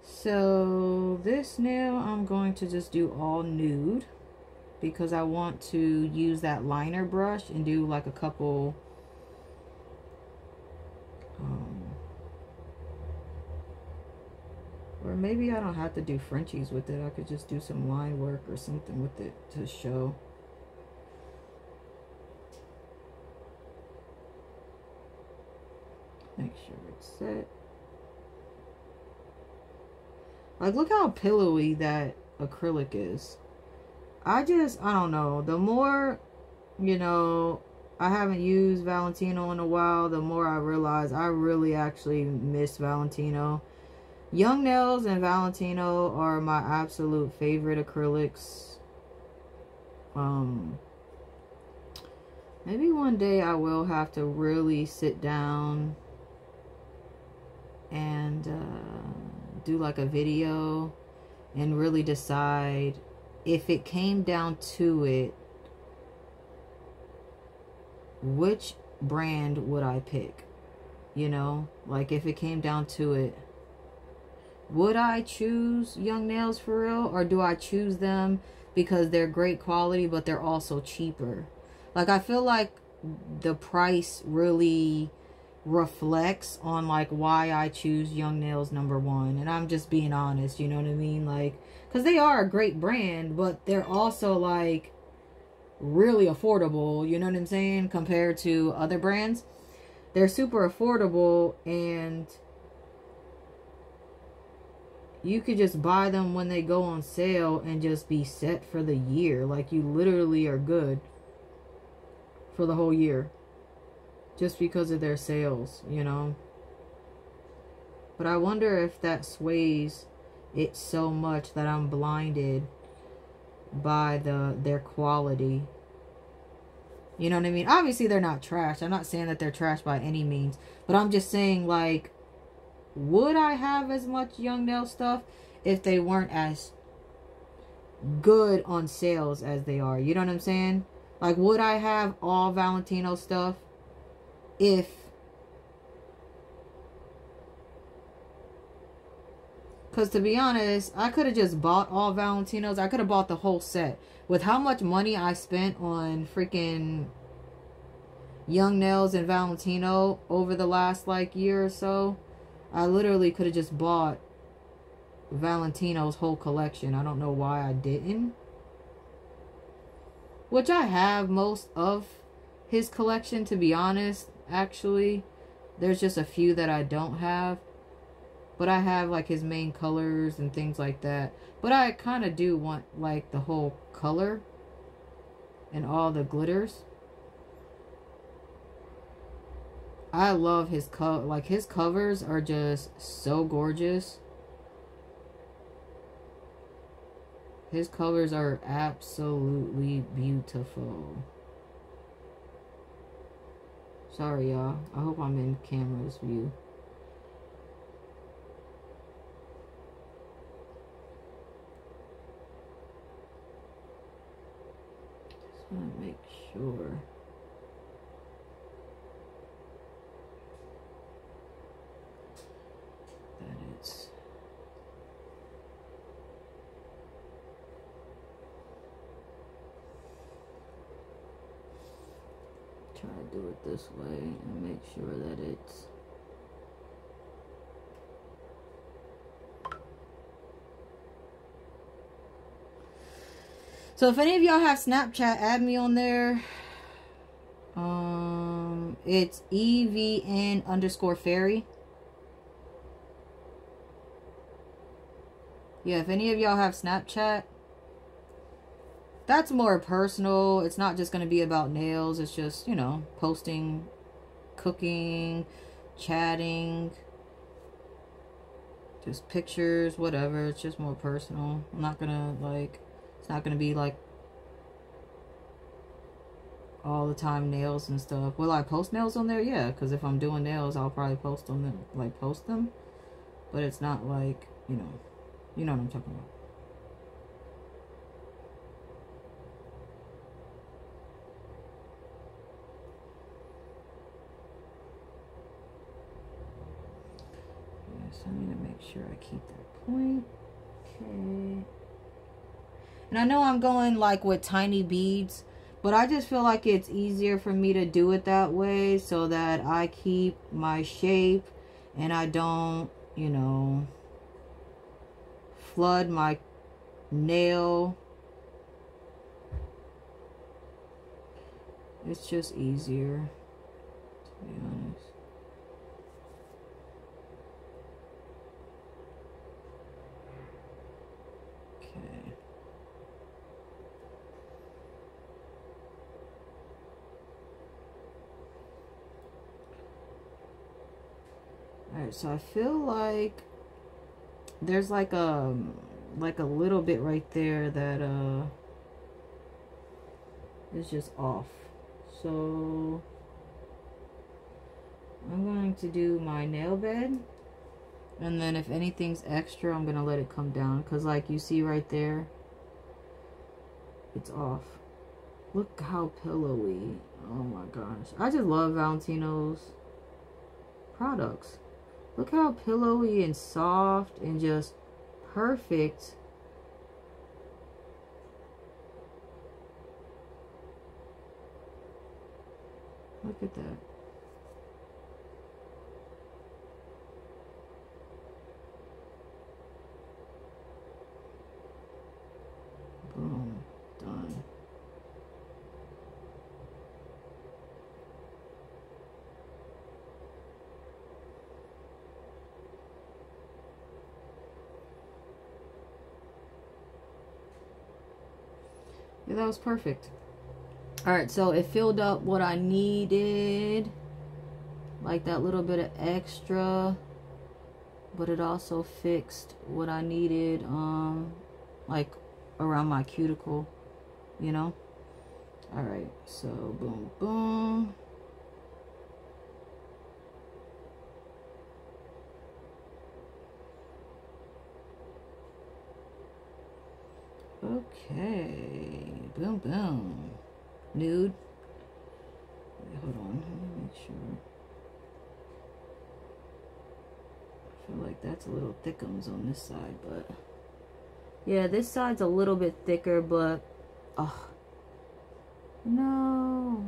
So, this nail, I'm going to just do all nude. Because I want to use that liner brush and do like a couple... Um, Or maybe I don't have to do Frenchies with it. I could just do some line work or something with it to show. Make sure it's set. Like, look how pillowy that acrylic is. I just, I don't know. The more, you know, I haven't used Valentino in a while, the more I realize I really actually miss Valentino. Young Nails and Valentino are my absolute favorite acrylics. Um, maybe one day I will have to really sit down and uh, do like a video and really decide if it came down to it, which brand would I pick? You know, like if it came down to it, would I choose Young Nails for real? Or do I choose them because they're great quality, but they're also cheaper? Like, I feel like the price really reflects on like why I choose Young Nails number one. And I'm just being honest, you know what I mean? Like, because they are a great brand, but they're also like really affordable, you know what I'm saying? Compared to other brands. They're super affordable and you could just buy them when they go on sale and just be set for the year. Like you literally are good for the whole year. Just because of their sales, you know. But I wonder if that sways it so much that I'm blinded by the their quality. You know what I mean? Obviously they're not trash. I'm not saying that they're trash by any means. But I'm just saying like would I have as much Young Nail stuff if they weren't as good on sales as they are? You know what I'm saying? Like, would I have all Valentino stuff if Because to be honest, I could have just bought all Valentinos. I could have bought the whole set. With how much money I spent on freaking Young Nails and Valentino over the last like year or so, I literally could have just bought Valentino's whole collection. I don't know why I didn't. which I have most of his collection, to be honest, actually. There's just a few that I don't have. But I have like his main colors and things like that. But I kind of do want like the whole color and all the glitters. I love his co like his covers are just so gorgeous. His covers are absolutely beautiful. Sorry, y'all. I hope I'm in camera's view. Just want to make sure. Try to do it this way and make sure that it's So if any of y'all have Snapchat, add me on there. Um, it's EVN underscore fairy. Yeah, if any of y'all have Snapchat, that's more personal. It's not just going to be about nails. It's just, you know, posting, cooking, chatting, just pictures, whatever. It's just more personal. I'm not going to, like, it's not going to be, like, all the time nails and stuff. Will I post nails on there? Yeah, because if I'm doing nails, I'll probably post them, like, post them. But it's not like, you know, you know what I'm talking about. Yes, I need to make sure I keep that point. Okay. And I know I'm going like with tiny beads, but I just feel like it's easier for me to do it that way so that I keep my shape and I don't, you know, flood my nail. It's just easier, to be honest. Alright, so I feel like there's like a like a little bit right there that uh is just off. So I'm going to do my nail bed. And then if anything's extra, I'm going to let it come down. Because like you see right there, it's off. Look how pillowy. Oh my gosh. I just love Valentino's products. Look how pillowy and soft and just perfect. Look at that. Boom. Done. Yeah, that was perfect. Alright, so it filled up what I needed. Like that little bit of extra. But it also fixed what I needed, um, like around my cuticle, you know? Alright, so boom, boom. Okay. Boom, boom. Nude. Hold on. Let me make sure. I feel like that's a little thickums on this side, but... Yeah, this side's a little bit thicker, but... Oh. No.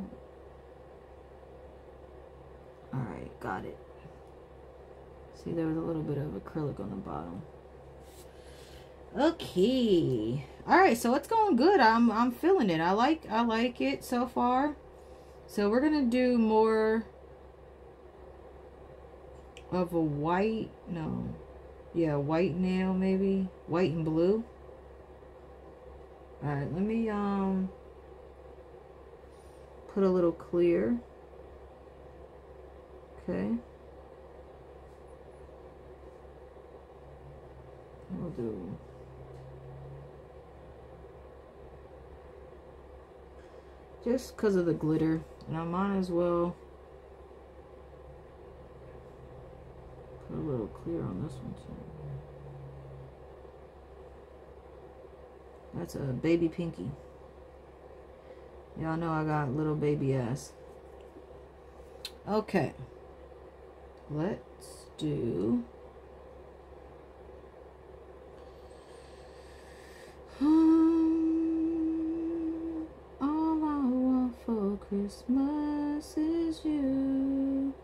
Alright, got it. See, there was a little bit of acrylic on the bottom. Okay. All right, so it's going good. I'm I'm feeling it. I like I like it so far. So we're to do more of a white, no. Yeah, white nail maybe, white and blue. All right, let me um put a little clear. Okay. We'll do just because of the glitter and I might as well put a little clear on this one too. That's a baby pinky. Y'all know I got little baby ass. Okay. Let's do Christmas is you.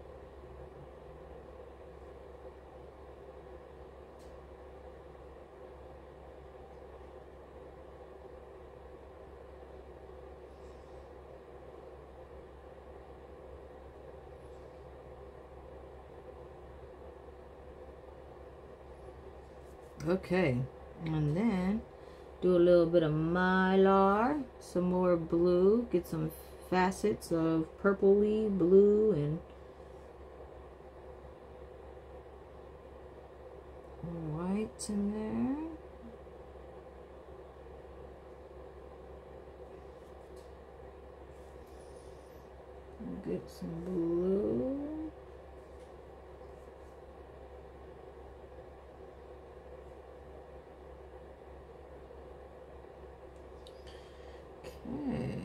Okay, and then do a little bit of mylar, some more blue, get some facets of purpley blue and white in there. Get some blue. Okay.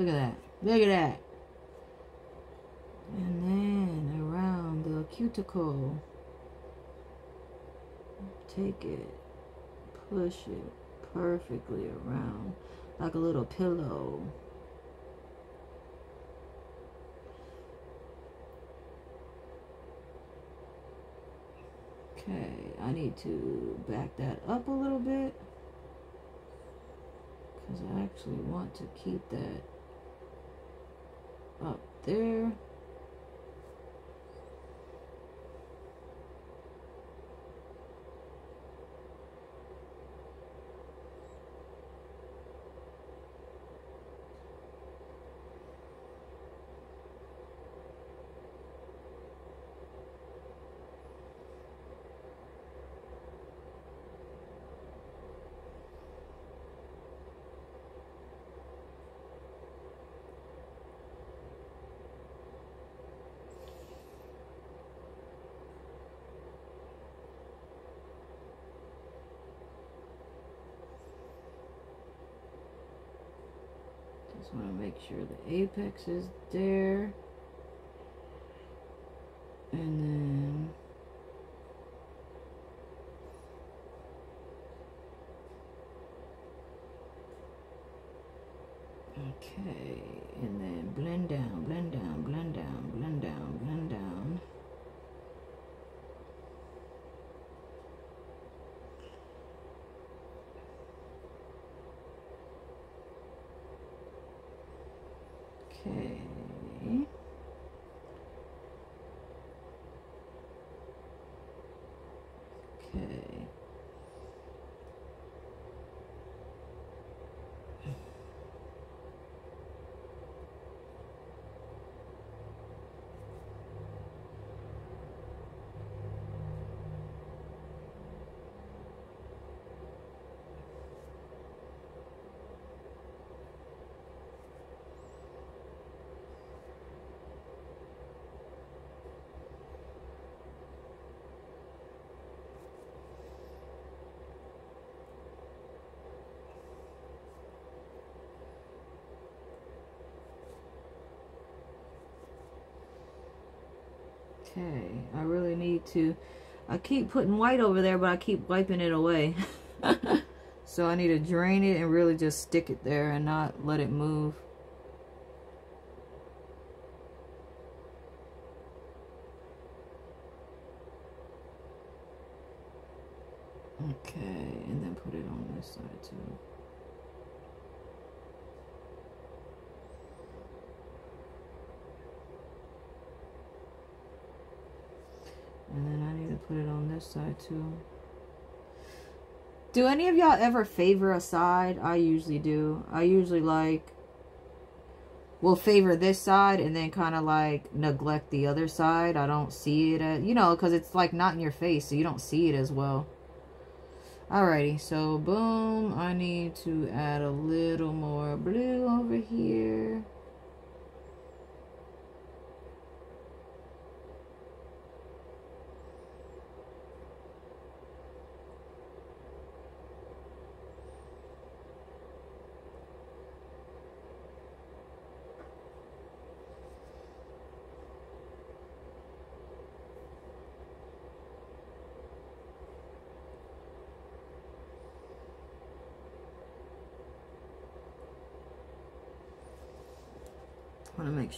Look at that. Look at that. And then around the cuticle. Take it. Push it perfectly around like a little pillow. Okay, I need to back that up a little bit because I actually want to keep that there. Just want to make sure the apex is there. And then Okay, and then blend down, blend down, blend down, blend down, blend down. Okay. Okay. Okay, I really need to, I keep putting white over there, but I keep wiping it away. so I need to drain it and really just stick it there and not let it move. Okay, and then put it on this side too. And then I need to put it on this side too. Do any of y'all ever favor a side? I usually do. I usually like will favor this side and then kind of like neglect the other side. I don't see it as, you know, because it's like not in your face, so you don't see it as well. Alrighty, so boom, I need to add a little more blue over here.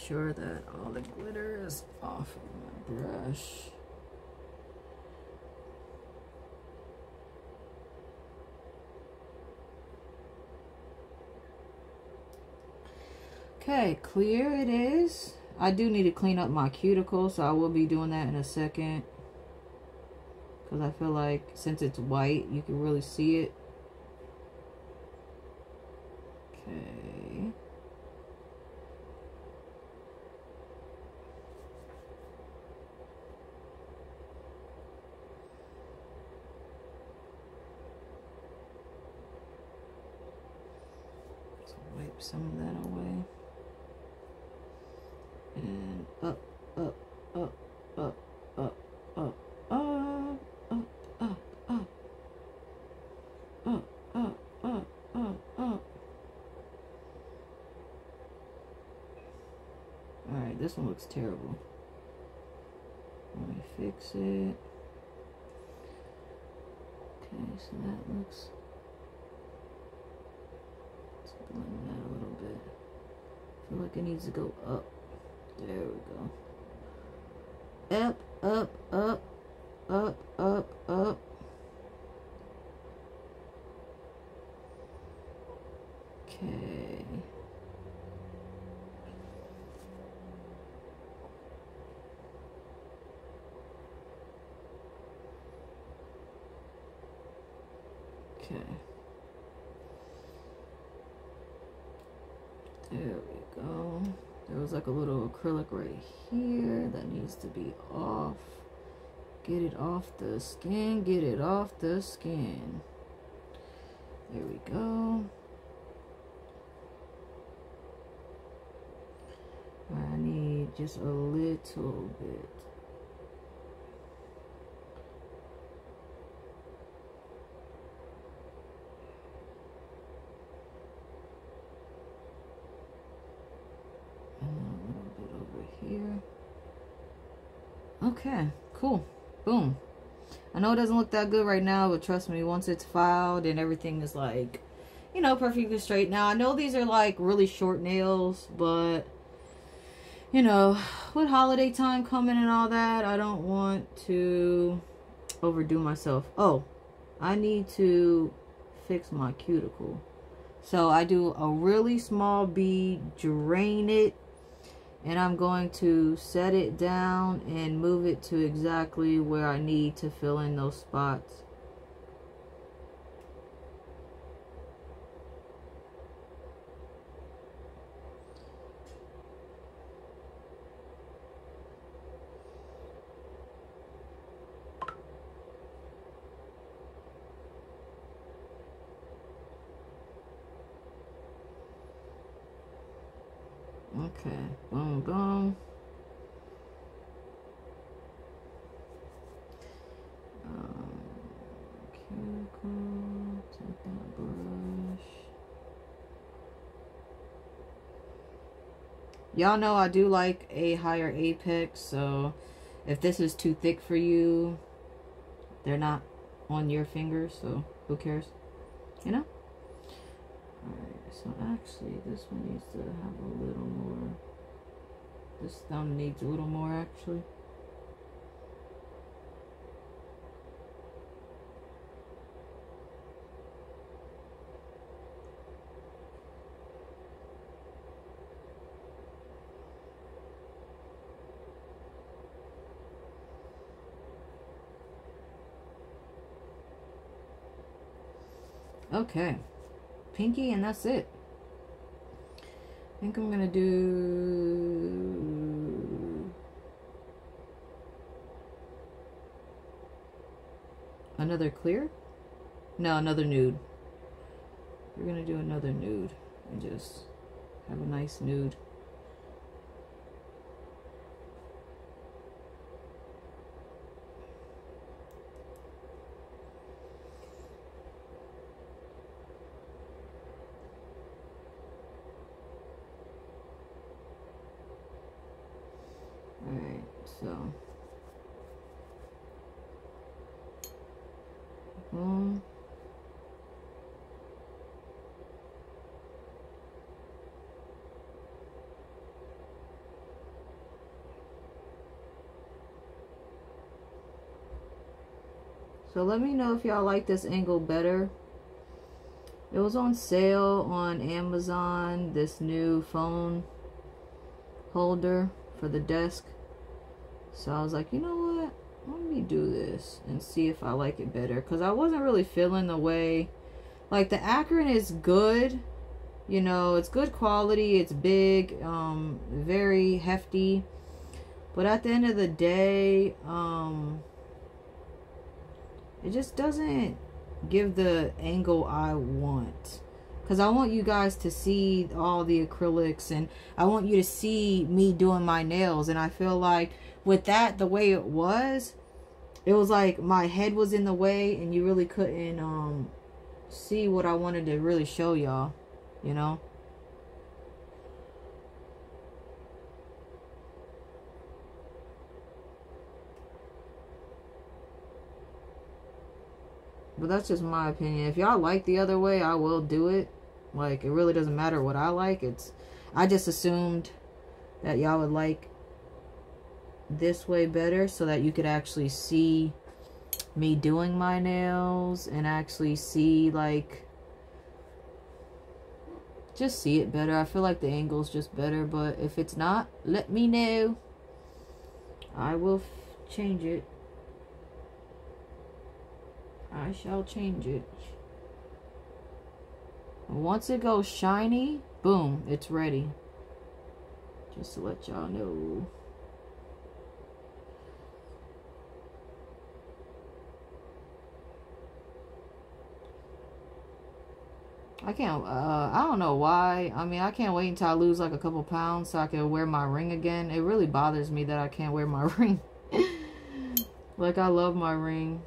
Sure that all the glitter is off of my brush. Okay, clear it is. I do need to clean up my cuticle, so I will be doing that in a second. Because I feel like since it's white, you can really see it. Some of that away. And up, up, up, up, up, up, up, up, up, up, up, up, up, up. Alright, this one looks terrible. Let me fix it. Okay, so that looks blend that a little bit. I feel like it needs to go up. There we go. Up, up, up, up. Okay. Okay. There we go. There was like a little acrylic right here that needs to be off. Get it off the skin. Get it off the skin. There we go. I need just a little bit. Okay, cool. Boom. I it doesn't look that good right now, but trust me, once it's filed and everything is like, you know, perfectly straight. Now, I know these are like really short nails, but, you know, with holiday time coming and all that, I don't want to overdo myself. Oh, I need to fix my cuticle. So I do a really small bead, drain it, and I'm going to set it down and move it to exactly where I need to fill in those spots. Okay, boom. Um, brush. Y'all know I do like a higher apex, so if this is too thick for you, they're not on your fingers, so who cares? You know? Alright, so actually this one needs to have a little more. This thumb needs a little more actually. Okay. Pinky, and that's it. I think I'm going to do... Another clear? No, another nude. We're going to do another nude. And just have a nice nude. So. Boom. So let me know if y'all like this angle better. It was on sale on Amazon, this new phone holder for the desk. So I was like, you know what? Let me do this and see if I like it better. Because I wasn't really feeling the way... Like, the Akron is good. You know, it's good quality. It's big. Um, very hefty. But at the end of the day, um, it just doesn't give the angle I want. Because I want you guys to see all the acrylics and I want you to see me doing my nails. And I feel like with that the way it was it was like my head was in the way and you really couldn't um see what I wanted to really show y'all you know But that's just my opinion. If y'all like the other way, I will do it. Like, it really doesn't matter what I like. It's I just assumed that y'all would like this way better so that you could actually see me doing my nails and actually see, like, just see it better. I feel like the angle's just better, but if it's not, let me know. I will change it. I shall change it. Once it goes shiny, boom, it's ready. Just to let y'all know. I can't, uh, I don't know why. I mean, I can't wait until I lose like a couple pounds so I can wear my ring again. It really bothers me that I can't wear my ring. like, I love my ring.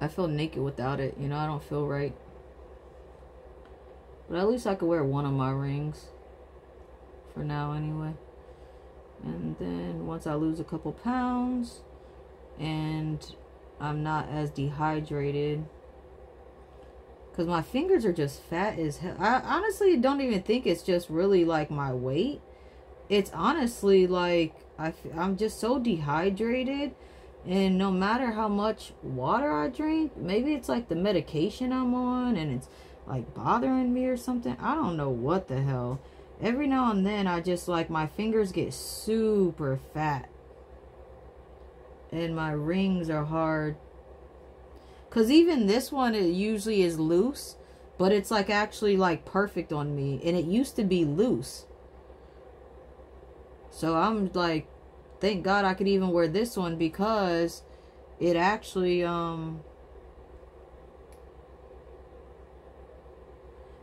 I feel naked without it. You know, I don't feel right. But at least I could wear one of my rings. For now, anyway. And then once I lose a couple pounds and I'm not as dehydrated because my fingers are just fat as hell. I honestly don't even think it's just really like my weight. It's honestly like I, I'm just so dehydrated and no matter how much water I drink, maybe it's like the medication I'm on and it's like bothering me or something. I don't know what the hell. Every now and then I just like my fingers get super fat. And my rings are hard. Cause even this one it usually is loose. But it's like actually like perfect on me. And it used to be loose. So I'm like thank God I could even wear this one because it actually, um,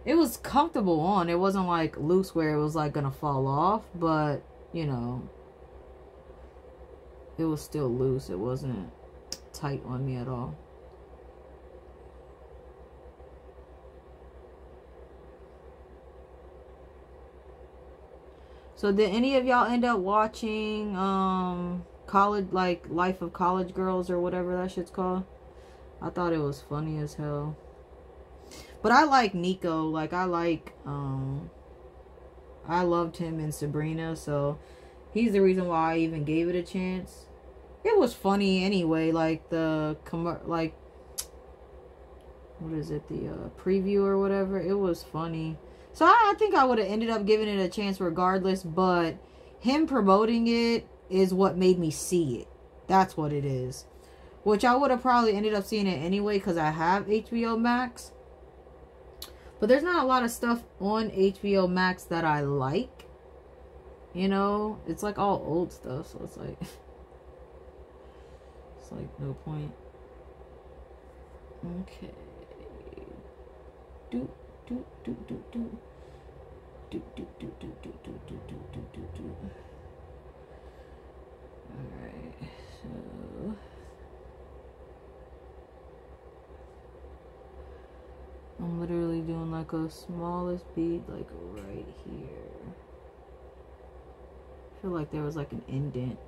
it was comfortable on. It wasn't like loose where it was like gonna fall off, but you know, it was still loose. It wasn't tight on me at all. So did any of y'all end up watching um college like Life of College Girls or whatever that shit's called? I thought it was funny as hell. But I like Nico. Like I like um I loved him in Sabrina, so he's the reason why I even gave it a chance. It was funny anyway, like the com like what is it, the uh, preview or whatever. It was funny. So I, I think I would have ended up giving it a chance regardless, but him promoting it is what made me see it. That's what it is. Which I would have probably ended up seeing it anyway because I have HBO Max. But there's not a lot of stuff on HBO Max that I like. You know, it's like all old stuff, so it's like it's like no point. Okay. Do do do do do. Do do do do do do do do do do do. Alright, so I'm literally doing like a smallest bead like right here. I feel like there was like an indent.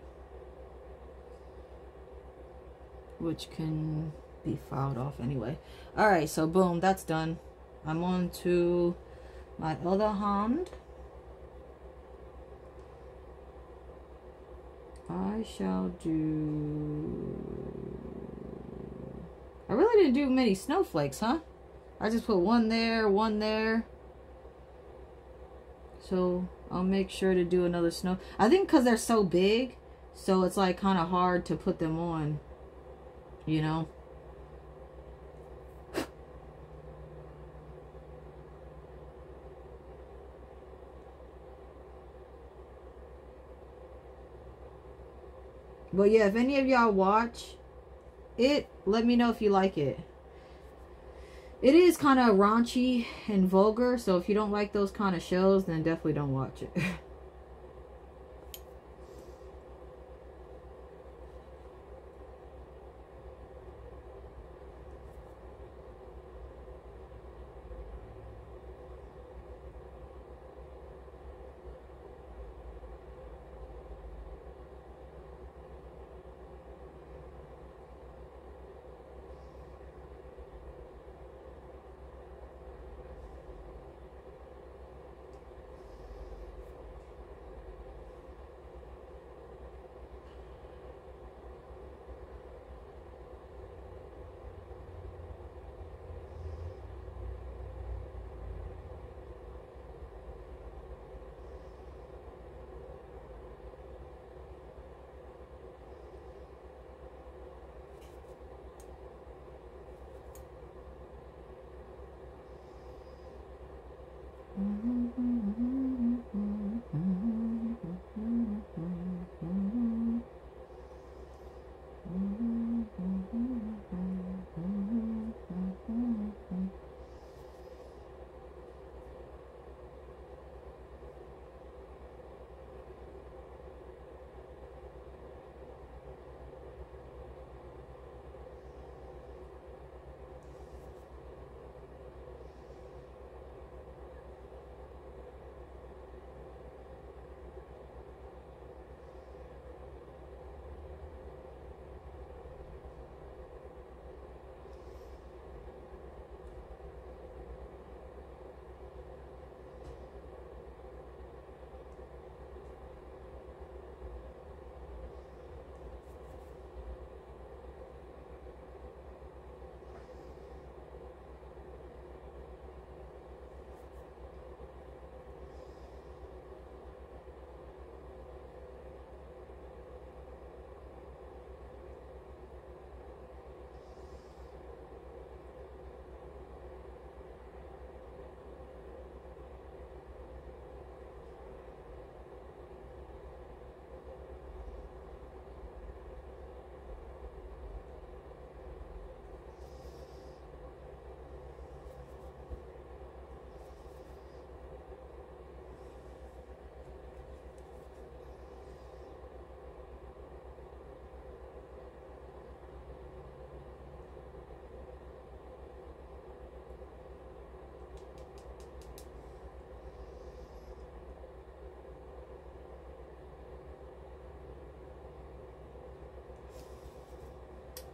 Which can be filed off anyway. Alright, so boom, that's done. I'm on to my other hand. I shall do... I really didn't do many snowflakes, huh? I just put one there, one there. So I'll make sure to do another snow. I think because they're so big, so it's like kind of hard to put them on, you know? But yeah, if any of y'all watch it, let me know if you like it. It is kind of raunchy and vulgar, so if you don't like those kind of shows, then definitely don't watch it.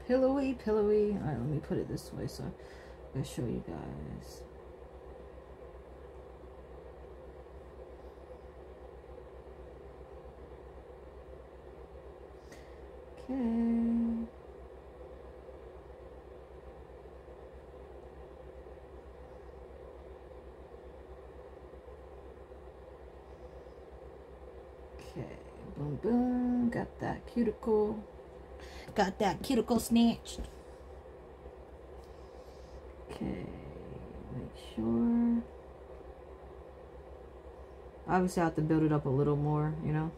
pillowy, pillowy. All right, let me put it this way so I show you guys. Okay. Okay, boom, boom. Got that cuticle. Got that cuticle snatched. Okay, make sure. Obviously, I have to build it up a little more, you know,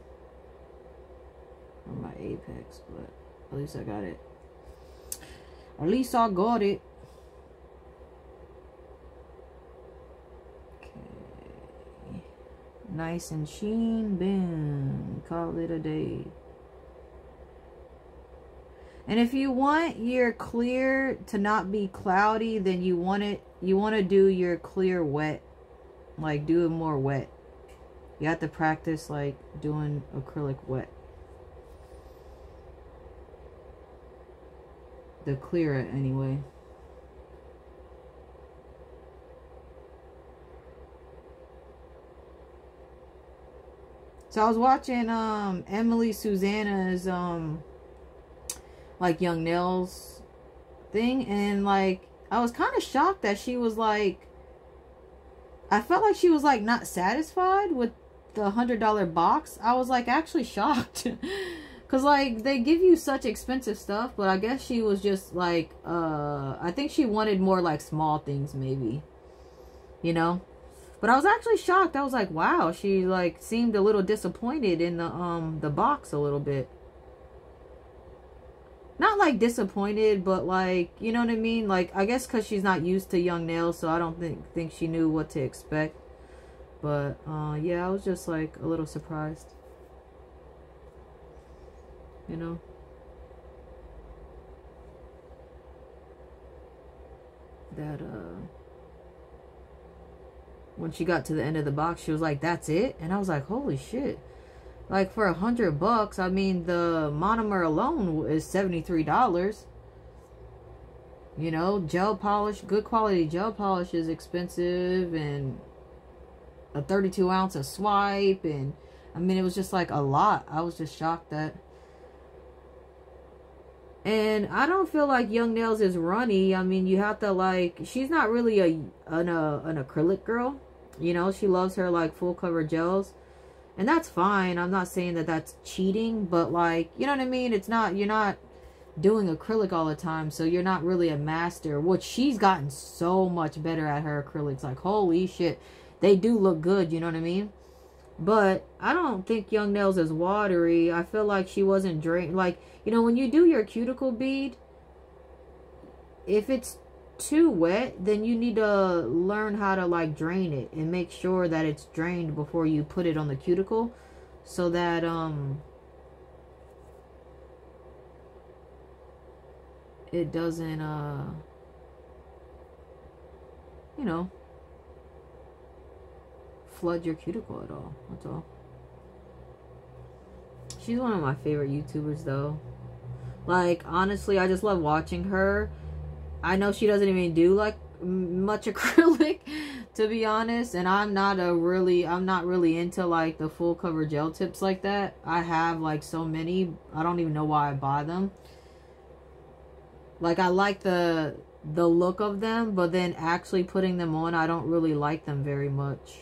on my apex, but at least I got it. At least I got it. Okay. Nice and sheen. Boom. Call it a day. And if you want your clear to not be cloudy, then you want it you want to do your clear wet. Like do it more wet. You have to practice like doing acrylic wet. The clear it anyway. So I was watching um Emily Susanna's um like young nails thing and like I was kind of shocked that she was like I felt like she was like not satisfied with the hundred dollar box. I was like actually shocked. Cause like they give you such expensive stuff, but I guess she was just like uh I think she wanted more like small things maybe. You know? But I was actually shocked. I was like, wow, she like seemed a little disappointed in the um the box a little bit not like disappointed, but like, you know what I mean? Like, I guess because she's not used to young nails, so I don't think, think she knew what to expect. But, uh, yeah, I was just like a little surprised. You know? That, uh, when she got to the end of the box, she was like, that's it? And I was like, holy shit like for a hundred bucks i mean the monomer alone is 73 dollars. You know gel polish good quality gel polish is expensive and a 32 ounce of swipe and i mean it was just like a lot. I was just shocked that and i don't feel like young nails is runny. I mean you have to like she's not really a an, a, an acrylic girl. You know she loves her like full cover gels and that's fine. I'm not saying that that's cheating, but like, you know what I mean? It's not, you're not doing acrylic all the time, so you're not really a master. Which she's gotten so much better at her acrylics. Like, holy shit. They do look good, you know what I mean? But I don't think Young Nails is watery. I feel like she wasn't drained. Like, you know, when you do your cuticle bead, if it's too wet, then you need to learn how to like drain it and make sure that it's drained before you put it on the cuticle so that um it doesn't uh you know flood your cuticle at all. That's all. She's one of my favorite YouTubers though. Like honestly, I just love watching her I know she doesn't even do like much acrylic to be honest and I'm not a really I'm not really into like the full cover gel tips like that. I have like so many I don't even know why I buy them. Like I like the the look of them but then actually putting them on I don't really like them very much.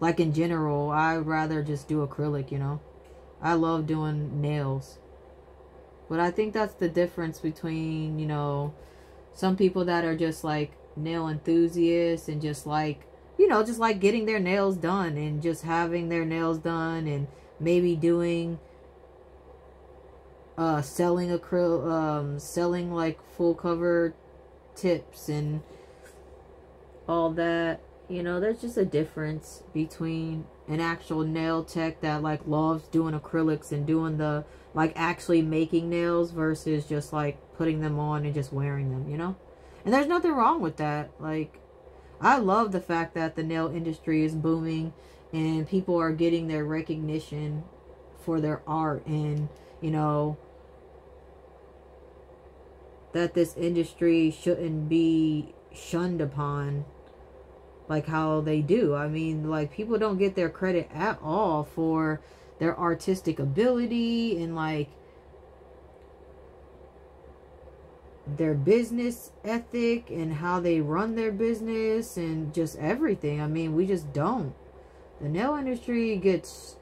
Like in general I'd rather just do acrylic you know? I love doing nails. But I think that's the difference between you know some people that are just like nail enthusiasts and just like you know just like getting their nails done and just having their nails done and maybe doing uh selling acryl um selling like full cover tips and all that. You know there's just a difference between an actual nail tech that like loves doing acrylics and doing the like actually making nails versus just like putting them on and just wearing them, you know? And there's nothing wrong with that. Like, I love the fact that the nail industry is booming and people are getting their recognition for their art and, you know, that this industry shouldn't be shunned upon like how they do. I mean, like people don't get their credit at all for their artistic ability and like their business ethic and how they run their business and just everything. I mean, we just don't. The nail industry gets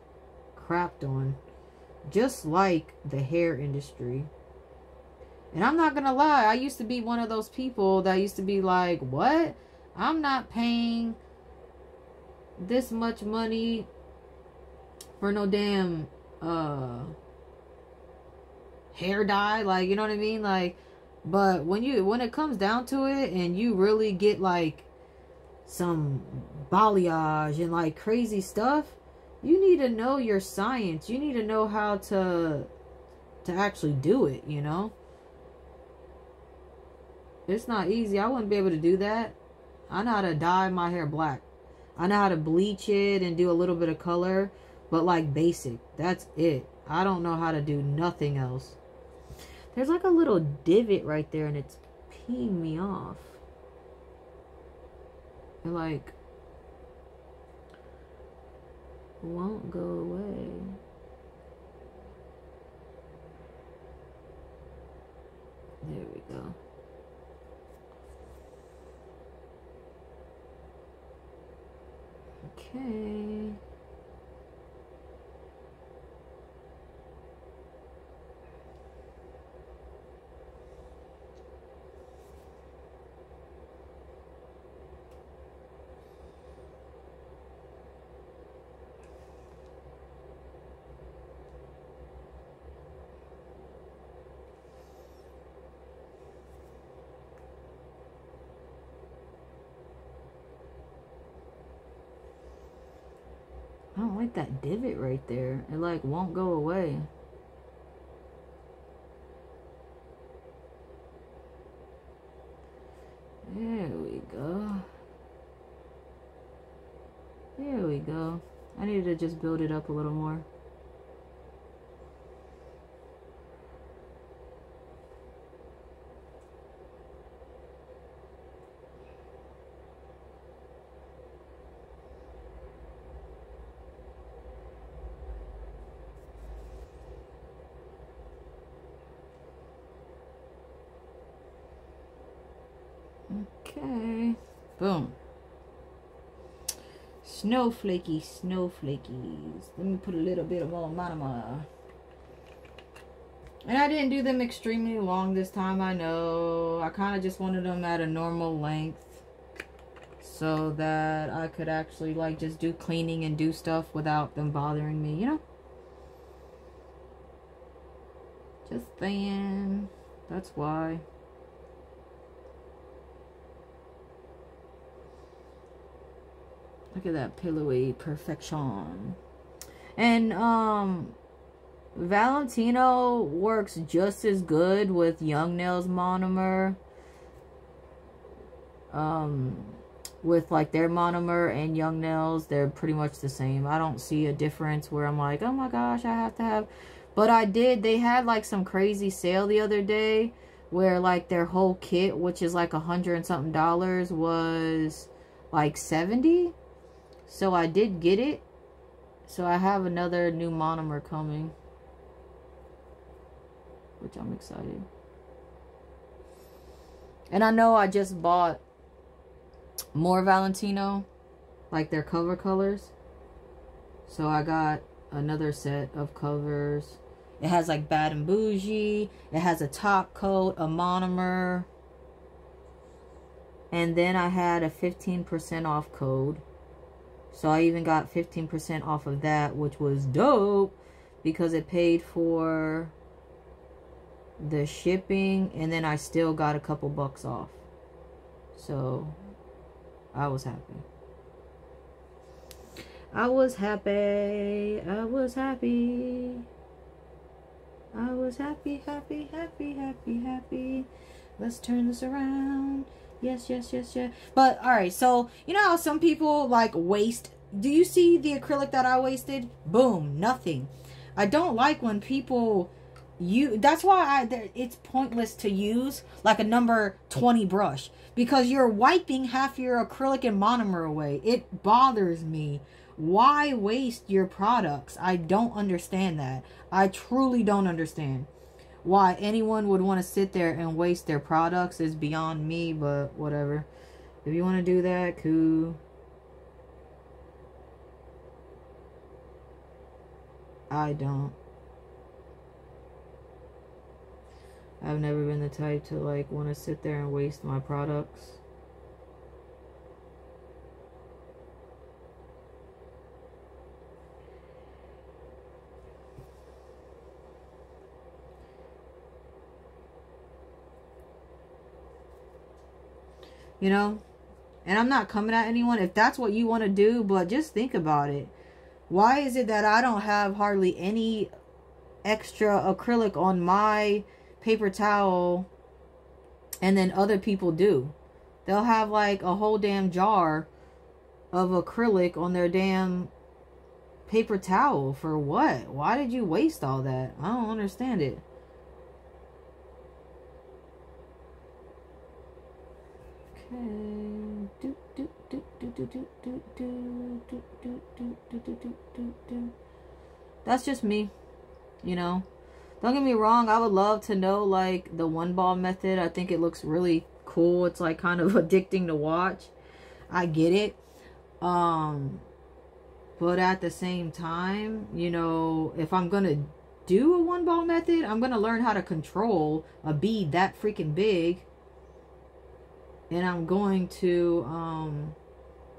crapped on just like the hair industry. And I'm not going to lie, I used to be one of those people that used to be like, what? I'm not paying this much money for no damn uh hair dye like you know what i mean like but when you when it comes down to it and you really get like some balayage and like crazy stuff you need to know your science. You need to know how to to actually do it you know? It's not easy. I wouldn't be able to do that. I know how to dye my hair black. I know how to bleach it and do a little bit of color but like basic. That's it. I don't know how to do nothing else there's like a little divot right there and it's peeing me off it like won't go away. There we go. Okay. Like that divot right there. It like won't go away. There we go. There we go. I needed to just build it up a little more. Okay. Boom. Snowflakey, snowflakies. Let me put a little bit of monomer. And I didn't do them extremely long this time, I know. I kind of just wanted them at a normal length. So that I could actually, like, just do cleaning and do stuff without them bothering me, you know? Just saying. That's why. Look at that pillowy perfection. And um Valentino works just as good with Young Nails monomer. Um with like their monomer and Young Nails, they're pretty much the same. I don't see a difference where I'm like, "Oh my gosh, I have to have." But I did. They had like some crazy sale the other day where like their whole kit, which is like a hundred and something dollars, was like 70 so I did get it. So I have another new monomer coming. Which I'm excited. And I know I just bought more Valentino. Like their cover colors. So I got another set of covers. It has like Bad and Bougie. It has a top coat, a monomer. And then I had a 15% off code. So I even got 15% off of that, which was dope because it paid for the shipping and then I still got a couple bucks off. So I was happy. I was happy. I was happy. I was happy, happy, happy, happy, happy. Let's turn this around. Yes, yes, yes, yes. But, alright, so, you know how some people, like, waste... Do you see the acrylic that I wasted? Boom, nothing. I don't like when people you that's why I it's pointless to use like a number 20 brush because you're wiping half your acrylic and monomer away. It bothers me. Why waste your products? I don't understand that. I truly don't understand. Why anyone would want to sit there and waste their products is beyond me, but whatever. If you want to do that, cool. I don't. I've never been the type to like want to sit there and waste my products. You know? And I'm not coming at anyone if that's what you want to do, but just think about it. Why is it that I don't have hardly any extra acrylic on my paper towel and then other people do. They'll have like a whole damn jar of acrylic on their damn paper towel for what? Why did you waste all that? I don't understand it. That's just me, you know. Don't get me wrong, I would love to know like the one ball method. I think it looks really cool. It's like kind of addicting to watch. I get it. Um but at the same time, you know, if I'm going to do a one ball method, I'm going to learn how to control a bead that freaking big. And I'm going to um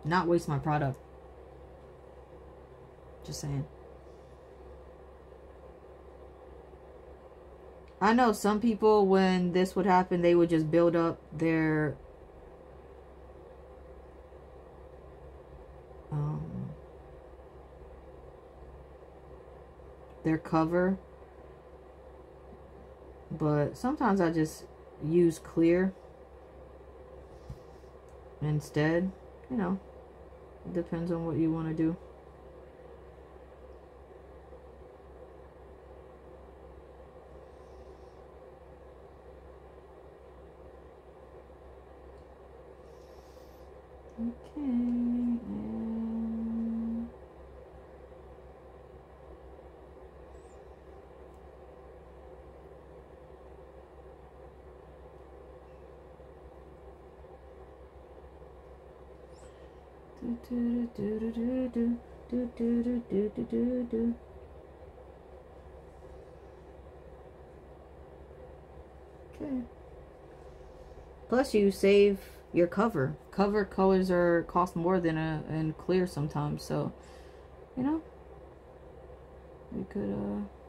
not waste my product. Just saying. I know some people, when this would happen, they would just build up their um, their cover. But sometimes I just use clear instead. You know, it depends on what you want to do. Okay. Plus, you save your cover. Cover colors are cost more than a and clear sometimes, so you know we could uh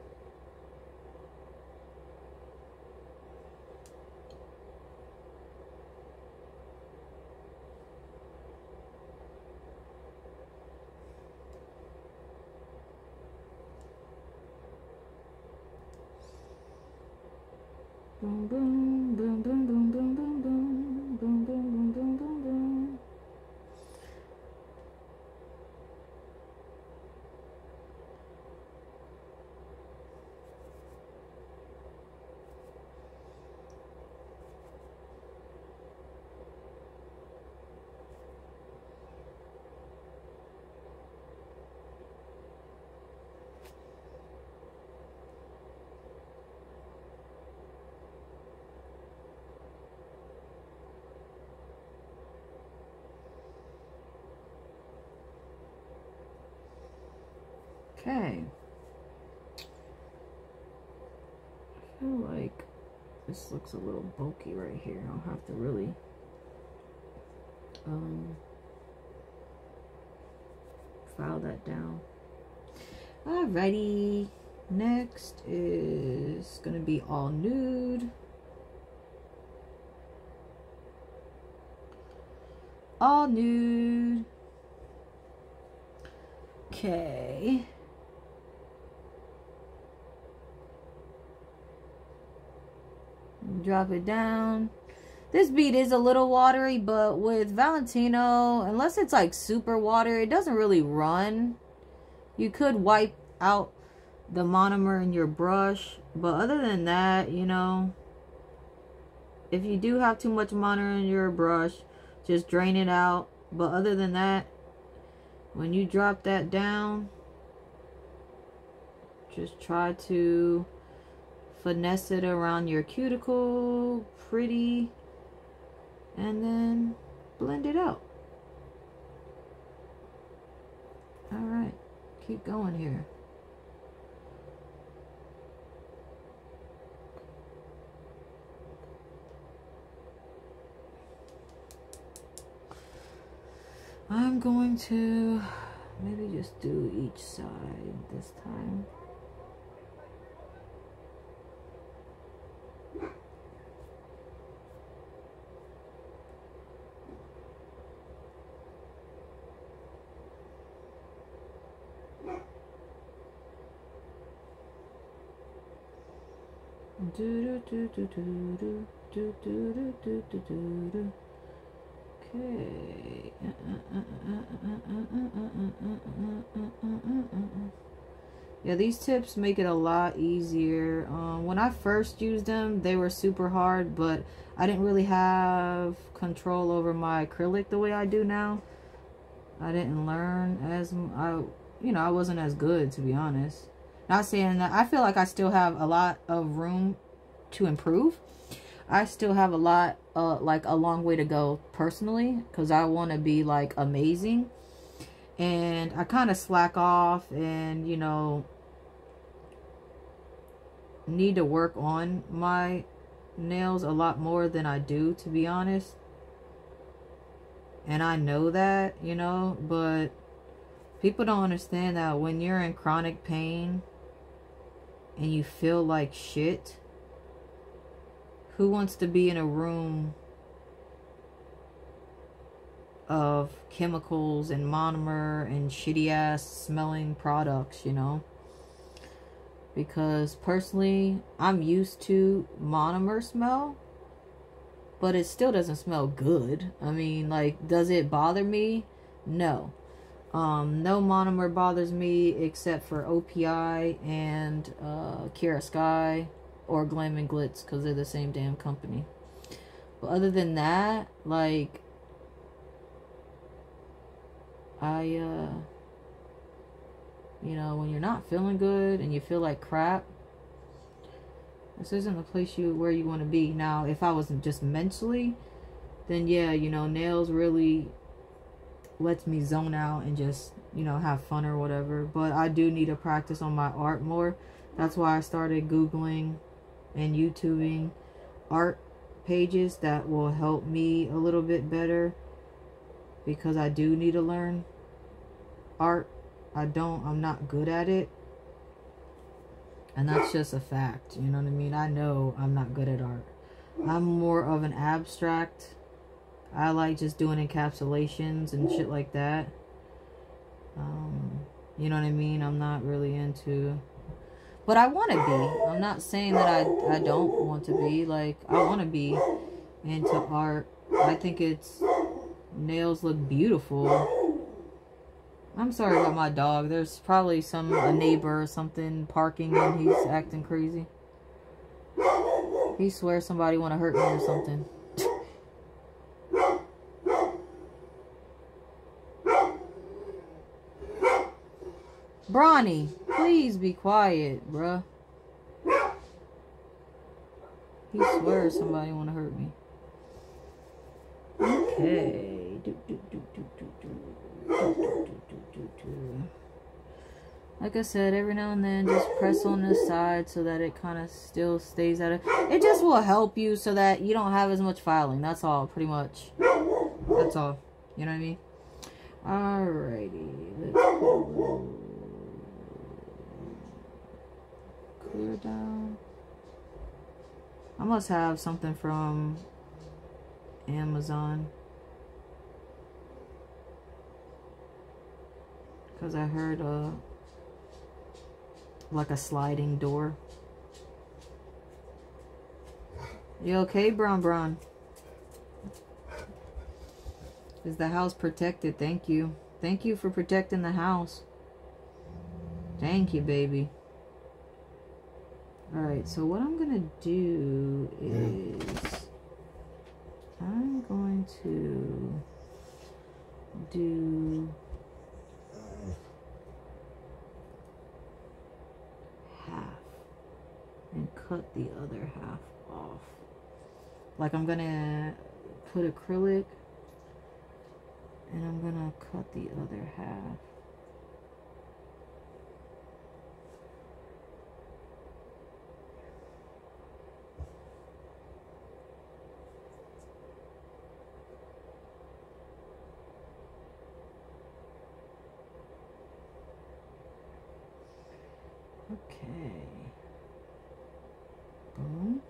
looks a little bulky right here. I'll have to really um, file that down. Alrighty. Next is going to be all nude. All nude. Okay. Drop it down. This bead is a little watery, but with Valentino, unless it's like super water, it doesn't really run. You could wipe out the monomer in your brush. But other than that, you know, if you do have too much monomer in your brush, just drain it out. But other than that, when you drop that down, just try to finesse it around your cuticle pretty and then blend it out. All right, keep going here. I'm going to maybe just do each side this time. Okay. Yeah, these tips make it a lot easier. Um, when I first used them, they were super hard, but I didn't really have control over my acrylic the way I do now. I didn't learn as I, you know, I wasn't as good to be honest. Not saying that I feel like I still have a lot of room to improve. I still have a lot, uh, like a long way to go personally, because I want to be like amazing. And I kind of slack off and, you know, need to work on my nails a lot more than I do, to be honest. And I know that, you know, but people don't understand that when you're in chronic pain and you feel like shit, who wants to be in a room of chemicals and monomer and shitty ass smelling products, you know? Because personally, I'm used to monomer smell, but it still doesn't smell good. I mean, like, does it bother me? No. Um, no monomer bothers me except for OPI and uh, Kiara Sky or Glam and Glitz because they're the same damn company. But other than that, like, I, uh, you know, when you're not feeling good and you feel like crap, this isn't the place you where you want to be. Now, if I wasn't just mentally, then yeah, you know, nails really lets me zone out and just, you know, have fun or whatever. But I do need to practice on my art more. That's why I started Googling and YouTubing art pages that will help me a little bit better because I do need to learn art. I don't, I'm not good at it. And that's just a fact, you know what I mean? I know I'm not good at art. I'm more of an abstract. I like just doing encapsulations and shit like that. Um, you know what I mean? I'm not really into but I want to be. I'm not saying that I, I don't want to be. Like, I want to be into art. I think it's, nails look beautiful. I'm sorry about my dog. There's probably some, a neighbor or something parking and he's acting crazy. He swears somebody want to hurt me or something. Bronny, please be quiet, bruh. He swears somebody want to hurt me. Okay. Like I said, every now and then, just press on the side so that it kind of still stays at it. It just will help you so that you don't have as much filing. That's all, pretty much. That's all. You know what I mean? Alrighty. Let's go. Clear down. I must have something from Amazon. Because I heard a, uh, like a sliding door. You okay, Brown Brown? Is the house protected? Thank you. Thank you for protecting the house. Thank you, baby. Alright, so what I'm going to do is I'm going to do half and cut the other half off. Like I'm going to put acrylic and I'm going to cut the other half. Okay. Boom.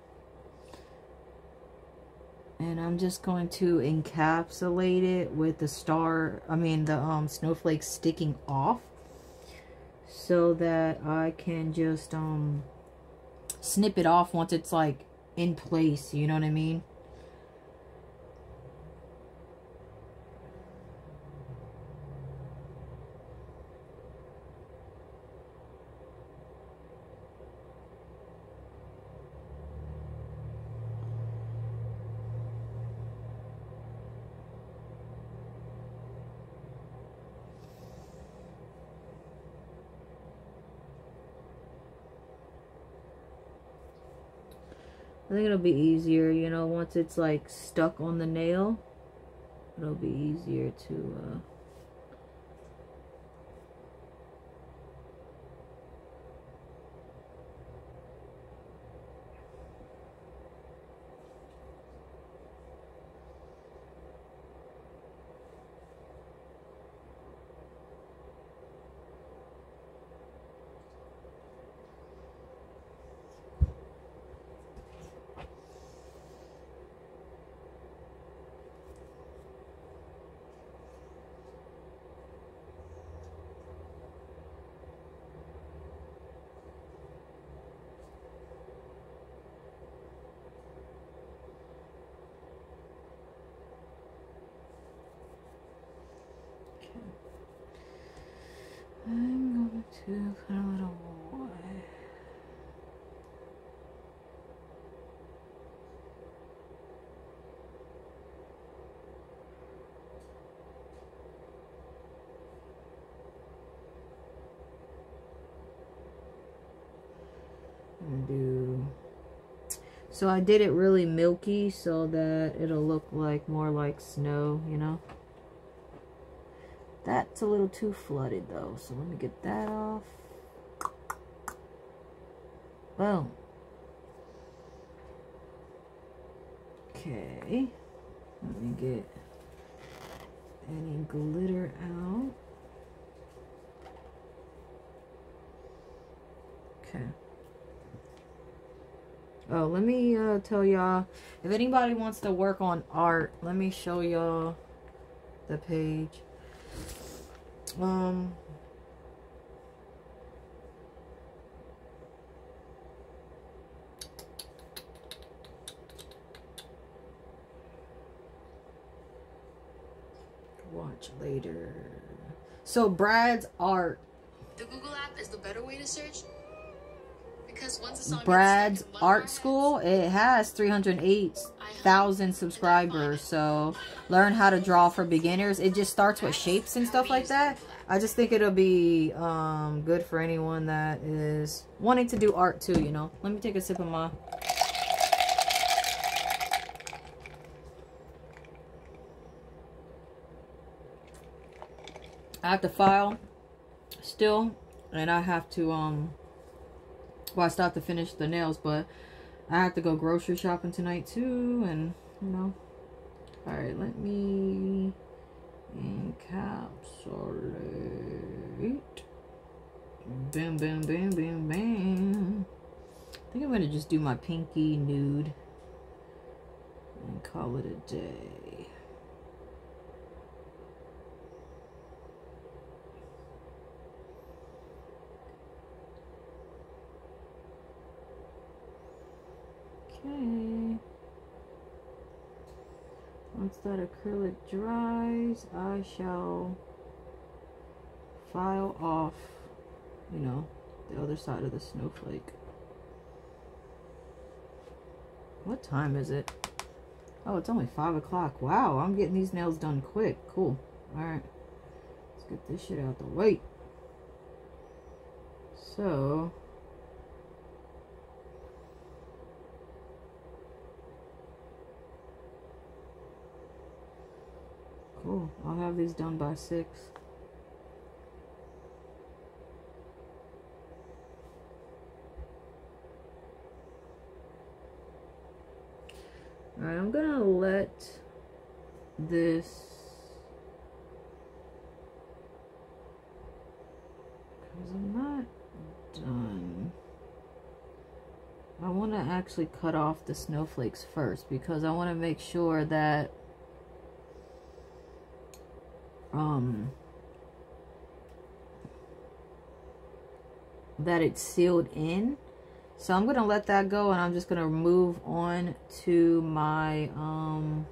And I'm just going to encapsulate it with the star, I mean the um, snowflake sticking off so that I can just um, snip it off once it's like in place, you know what I mean? I think it'll be easier, you know, once it's like stuck on the nail, it'll be easier to, uh, I'm going to put a little more. And do so I did it really milky so that it'll look like more like snow, you know. That's a little too flooded though, so let me get that off. Boom. Okay. Let me get any glitter out. Okay. Oh, let me uh, tell y'all, if anybody wants to work on art, let me show y'all the page. Um, watch later. So Brad's art. The Google app is the better way to search. Brad's gets stuck in one art school. It has 308,000 subscribers. So learn how to draw for beginners. It just starts with shapes and stuff like that. I just think it'll be um, good for anyone that is wanting to do art too, you know. Let me take a sip of my... I have to file still, and I have to, um, well, I have to finish the nails, but I have to go grocery shopping tonight too, and, you know. Alright, let me encapsulate. Bam, bam, bam, bam, bam. I think I'm going to just do my pinky nude and call it a day. Okay. Once that acrylic dries, I shall file off, you know, the other side of the snowflake. What time is it? Oh, it's only 5 o'clock. Wow, I'm getting these nails done quick. Cool. Alright. Let's get this shit out the way. So... I'll have these done by 6. Alright, I'm gonna let this because I'm not done. I want to actually cut off the snowflakes first because I want to make sure that um that it's sealed in so I'm going to let that go and I'm just going to move on to my, um,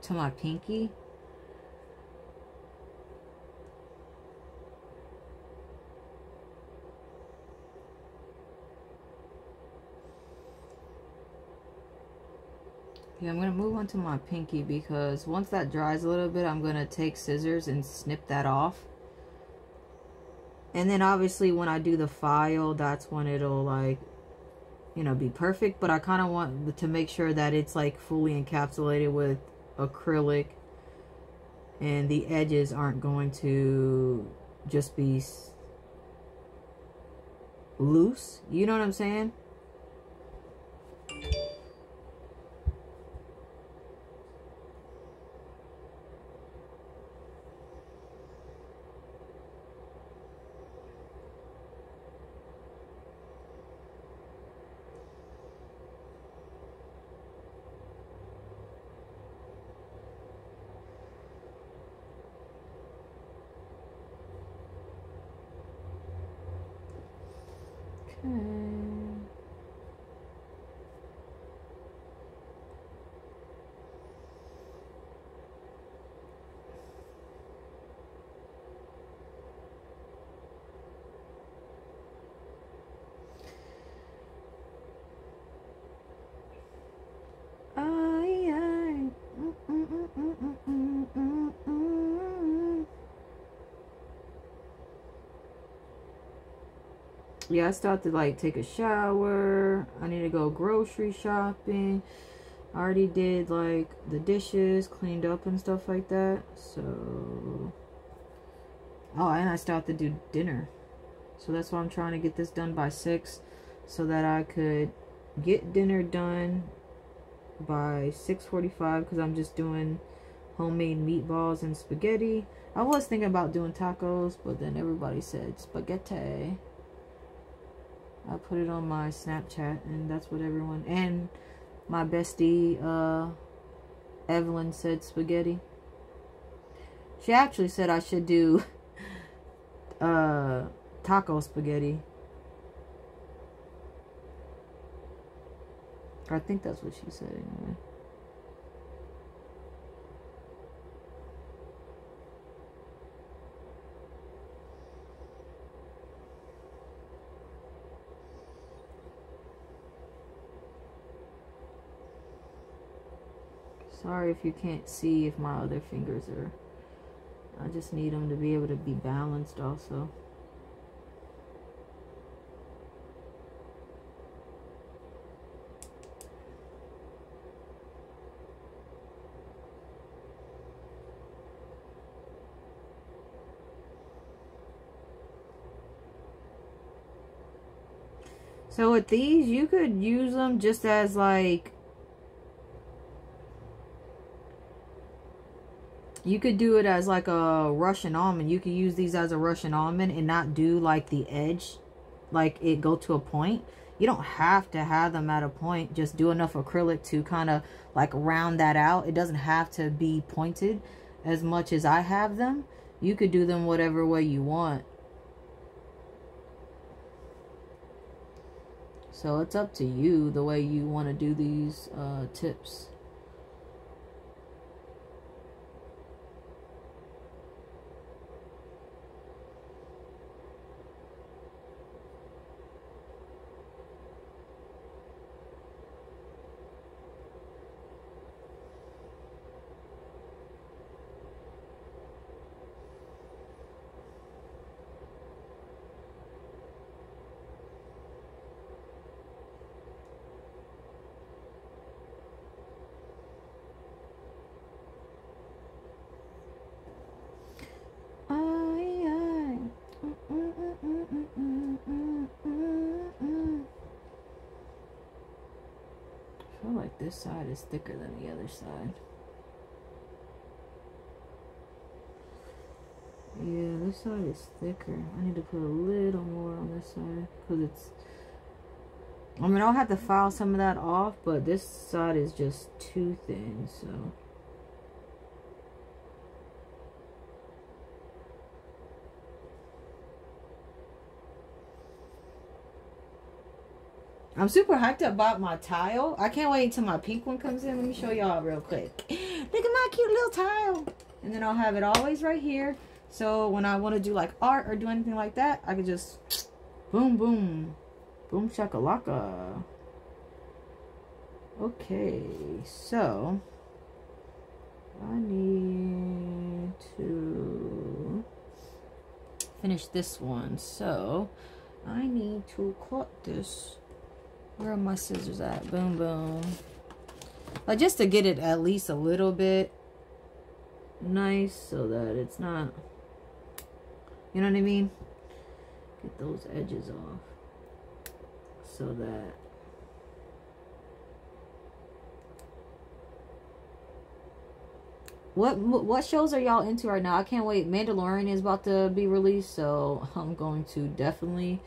to my pinky. I'm going to move on to my pinky because once that dries a little bit, I'm going to take scissors and snip that off. And then obviously when I do the file, that's when it'll like, you know, be perfect. But I kind of want to make sure that it's like fully encapsulated with acrylic. And the edges aren't going to just be loose. You know what I'm saying? Yeah, I start to like take a shower. I need to go grocery shopping. I already did like the dishes, cleaned up and stuff like that. So, oh, and I start to do dinner. So that's why I'm trying to get this done by 6 so that I could get dinner done by 6.45 because I'm just doing homemade meatballs and spaghetti. I was thinking about doing tacos, but then everybody said spaghetti. I put it on my Snapchat and that's what everyone and my bestie uh Evelyn said spaghetti. She actually said I should do uh taco spaghetti. I think that's what she said anyway. Sorry if you can't see if my other fingers are... I just need them to be able to be balanced also. So with these, you could use them just as like You could do it as like a Russian almond. You could use these as a Russian almond and not do like the edge, like it go to a point. You don't have to have them at a point. Just do enough acrylic to kind of like round that out. It doesn't have to be pointed as much as I have them. You could do them whatever way you want. So it's up to you the way you want to do these uh, tips. This side is thicker than the other side. Yeah, this side is thicker. I need to put a little more on this side because it's. I mean, I'll have to file some of that off, but this side is just too thin, so. I'm super hyped up about my tile. I can't wait until my pink one comes in. Let me show y'all real quick. Look at my cute little tile. And then I'll have it always right here. So when I want to do like art or do anything like that, I can just boom, boom, boom shakalaka. Okay, so I need to finish this one. So I need to cut this. Where are my scissors at? Boom, boom. Like just to get it at least a little bit nice so that it's not you know what I mean? Get those edges off. So that What what shows are y'all into right now? I can't wait. Mandalorian is about to be released, so I'm going to definitely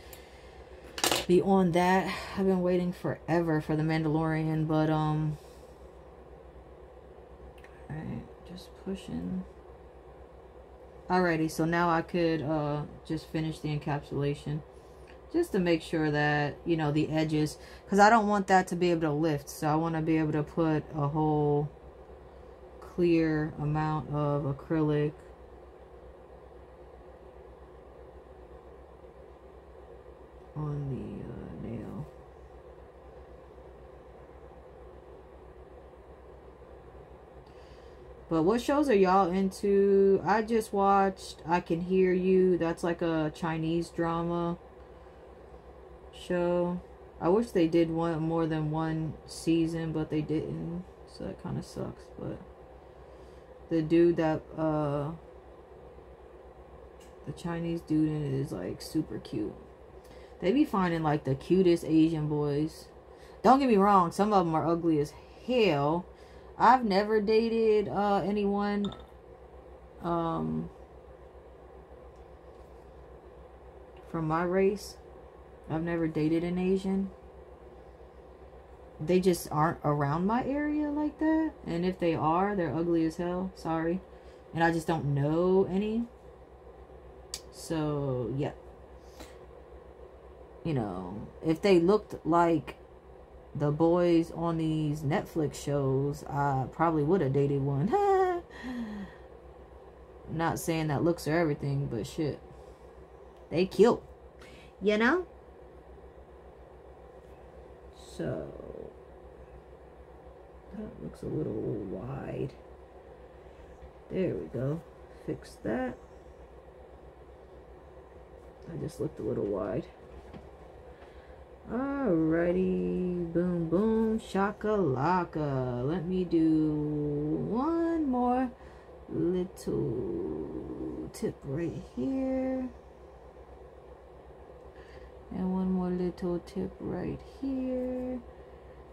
be on that. I've been waiting forever for the Mandalorian, but um Alright, just pushing. Alrighty, so now I could uh, just finish the encapsulation. Just to make sure that, you know, the edges. Because I don't want that to be able to lift. So I want to be able to put a whole clear amount of acrylic on the uh, nail. But what shows are y'all into? I just watched I Can Hear You. That's like a Chinese drama show. I wish they did one more than one season, but they didn't. So that kind of sucks. But the dude that uh the Chinese dude in it is like super cute. They be finding like the cutest Asian boys. Don't get me wrong, some of them are ugly as hell I've never dated uh, anyone um, from my race. I've never dated an Asian. They just aren't around my area like that. And if they are, they're ugly as hell. Sorry. And I just don't know any. So, yeah. You know, if they looked like the boys on these Netflix shows, I probably would have dated one. Not saying that looks are everything, but shit. They cute. You know? So that looks a little wide. There we go. Fix that. I just looked a little wide. Alrighty, boom, boom, shakalaka. Let me do one more little tip right here. And one more little tip right here.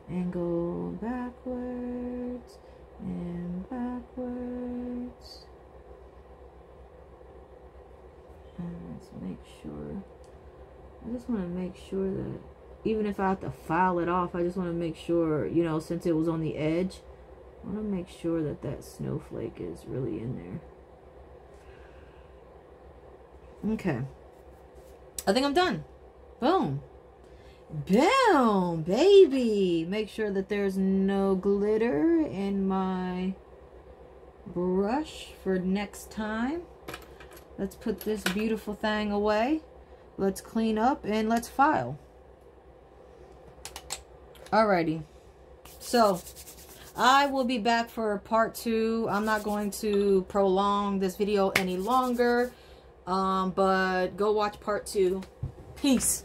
And go backwards and backwards. And let's make sure. I just want to make sure that even if I have to file it off, I just want to make sure, you know, since it was on the edge, I want to make sure that that snowflake is really in there. Okay. I think I'm done. Boom. Boom, baby. Make sure that there's no glitter in my brush for next time. Let's put this beautiful thing away. Let's clean up and let's file. Alrighty. So, I will be back for part two. I'm not going to prolong this video any longer. Um, but go watch part two. Peace.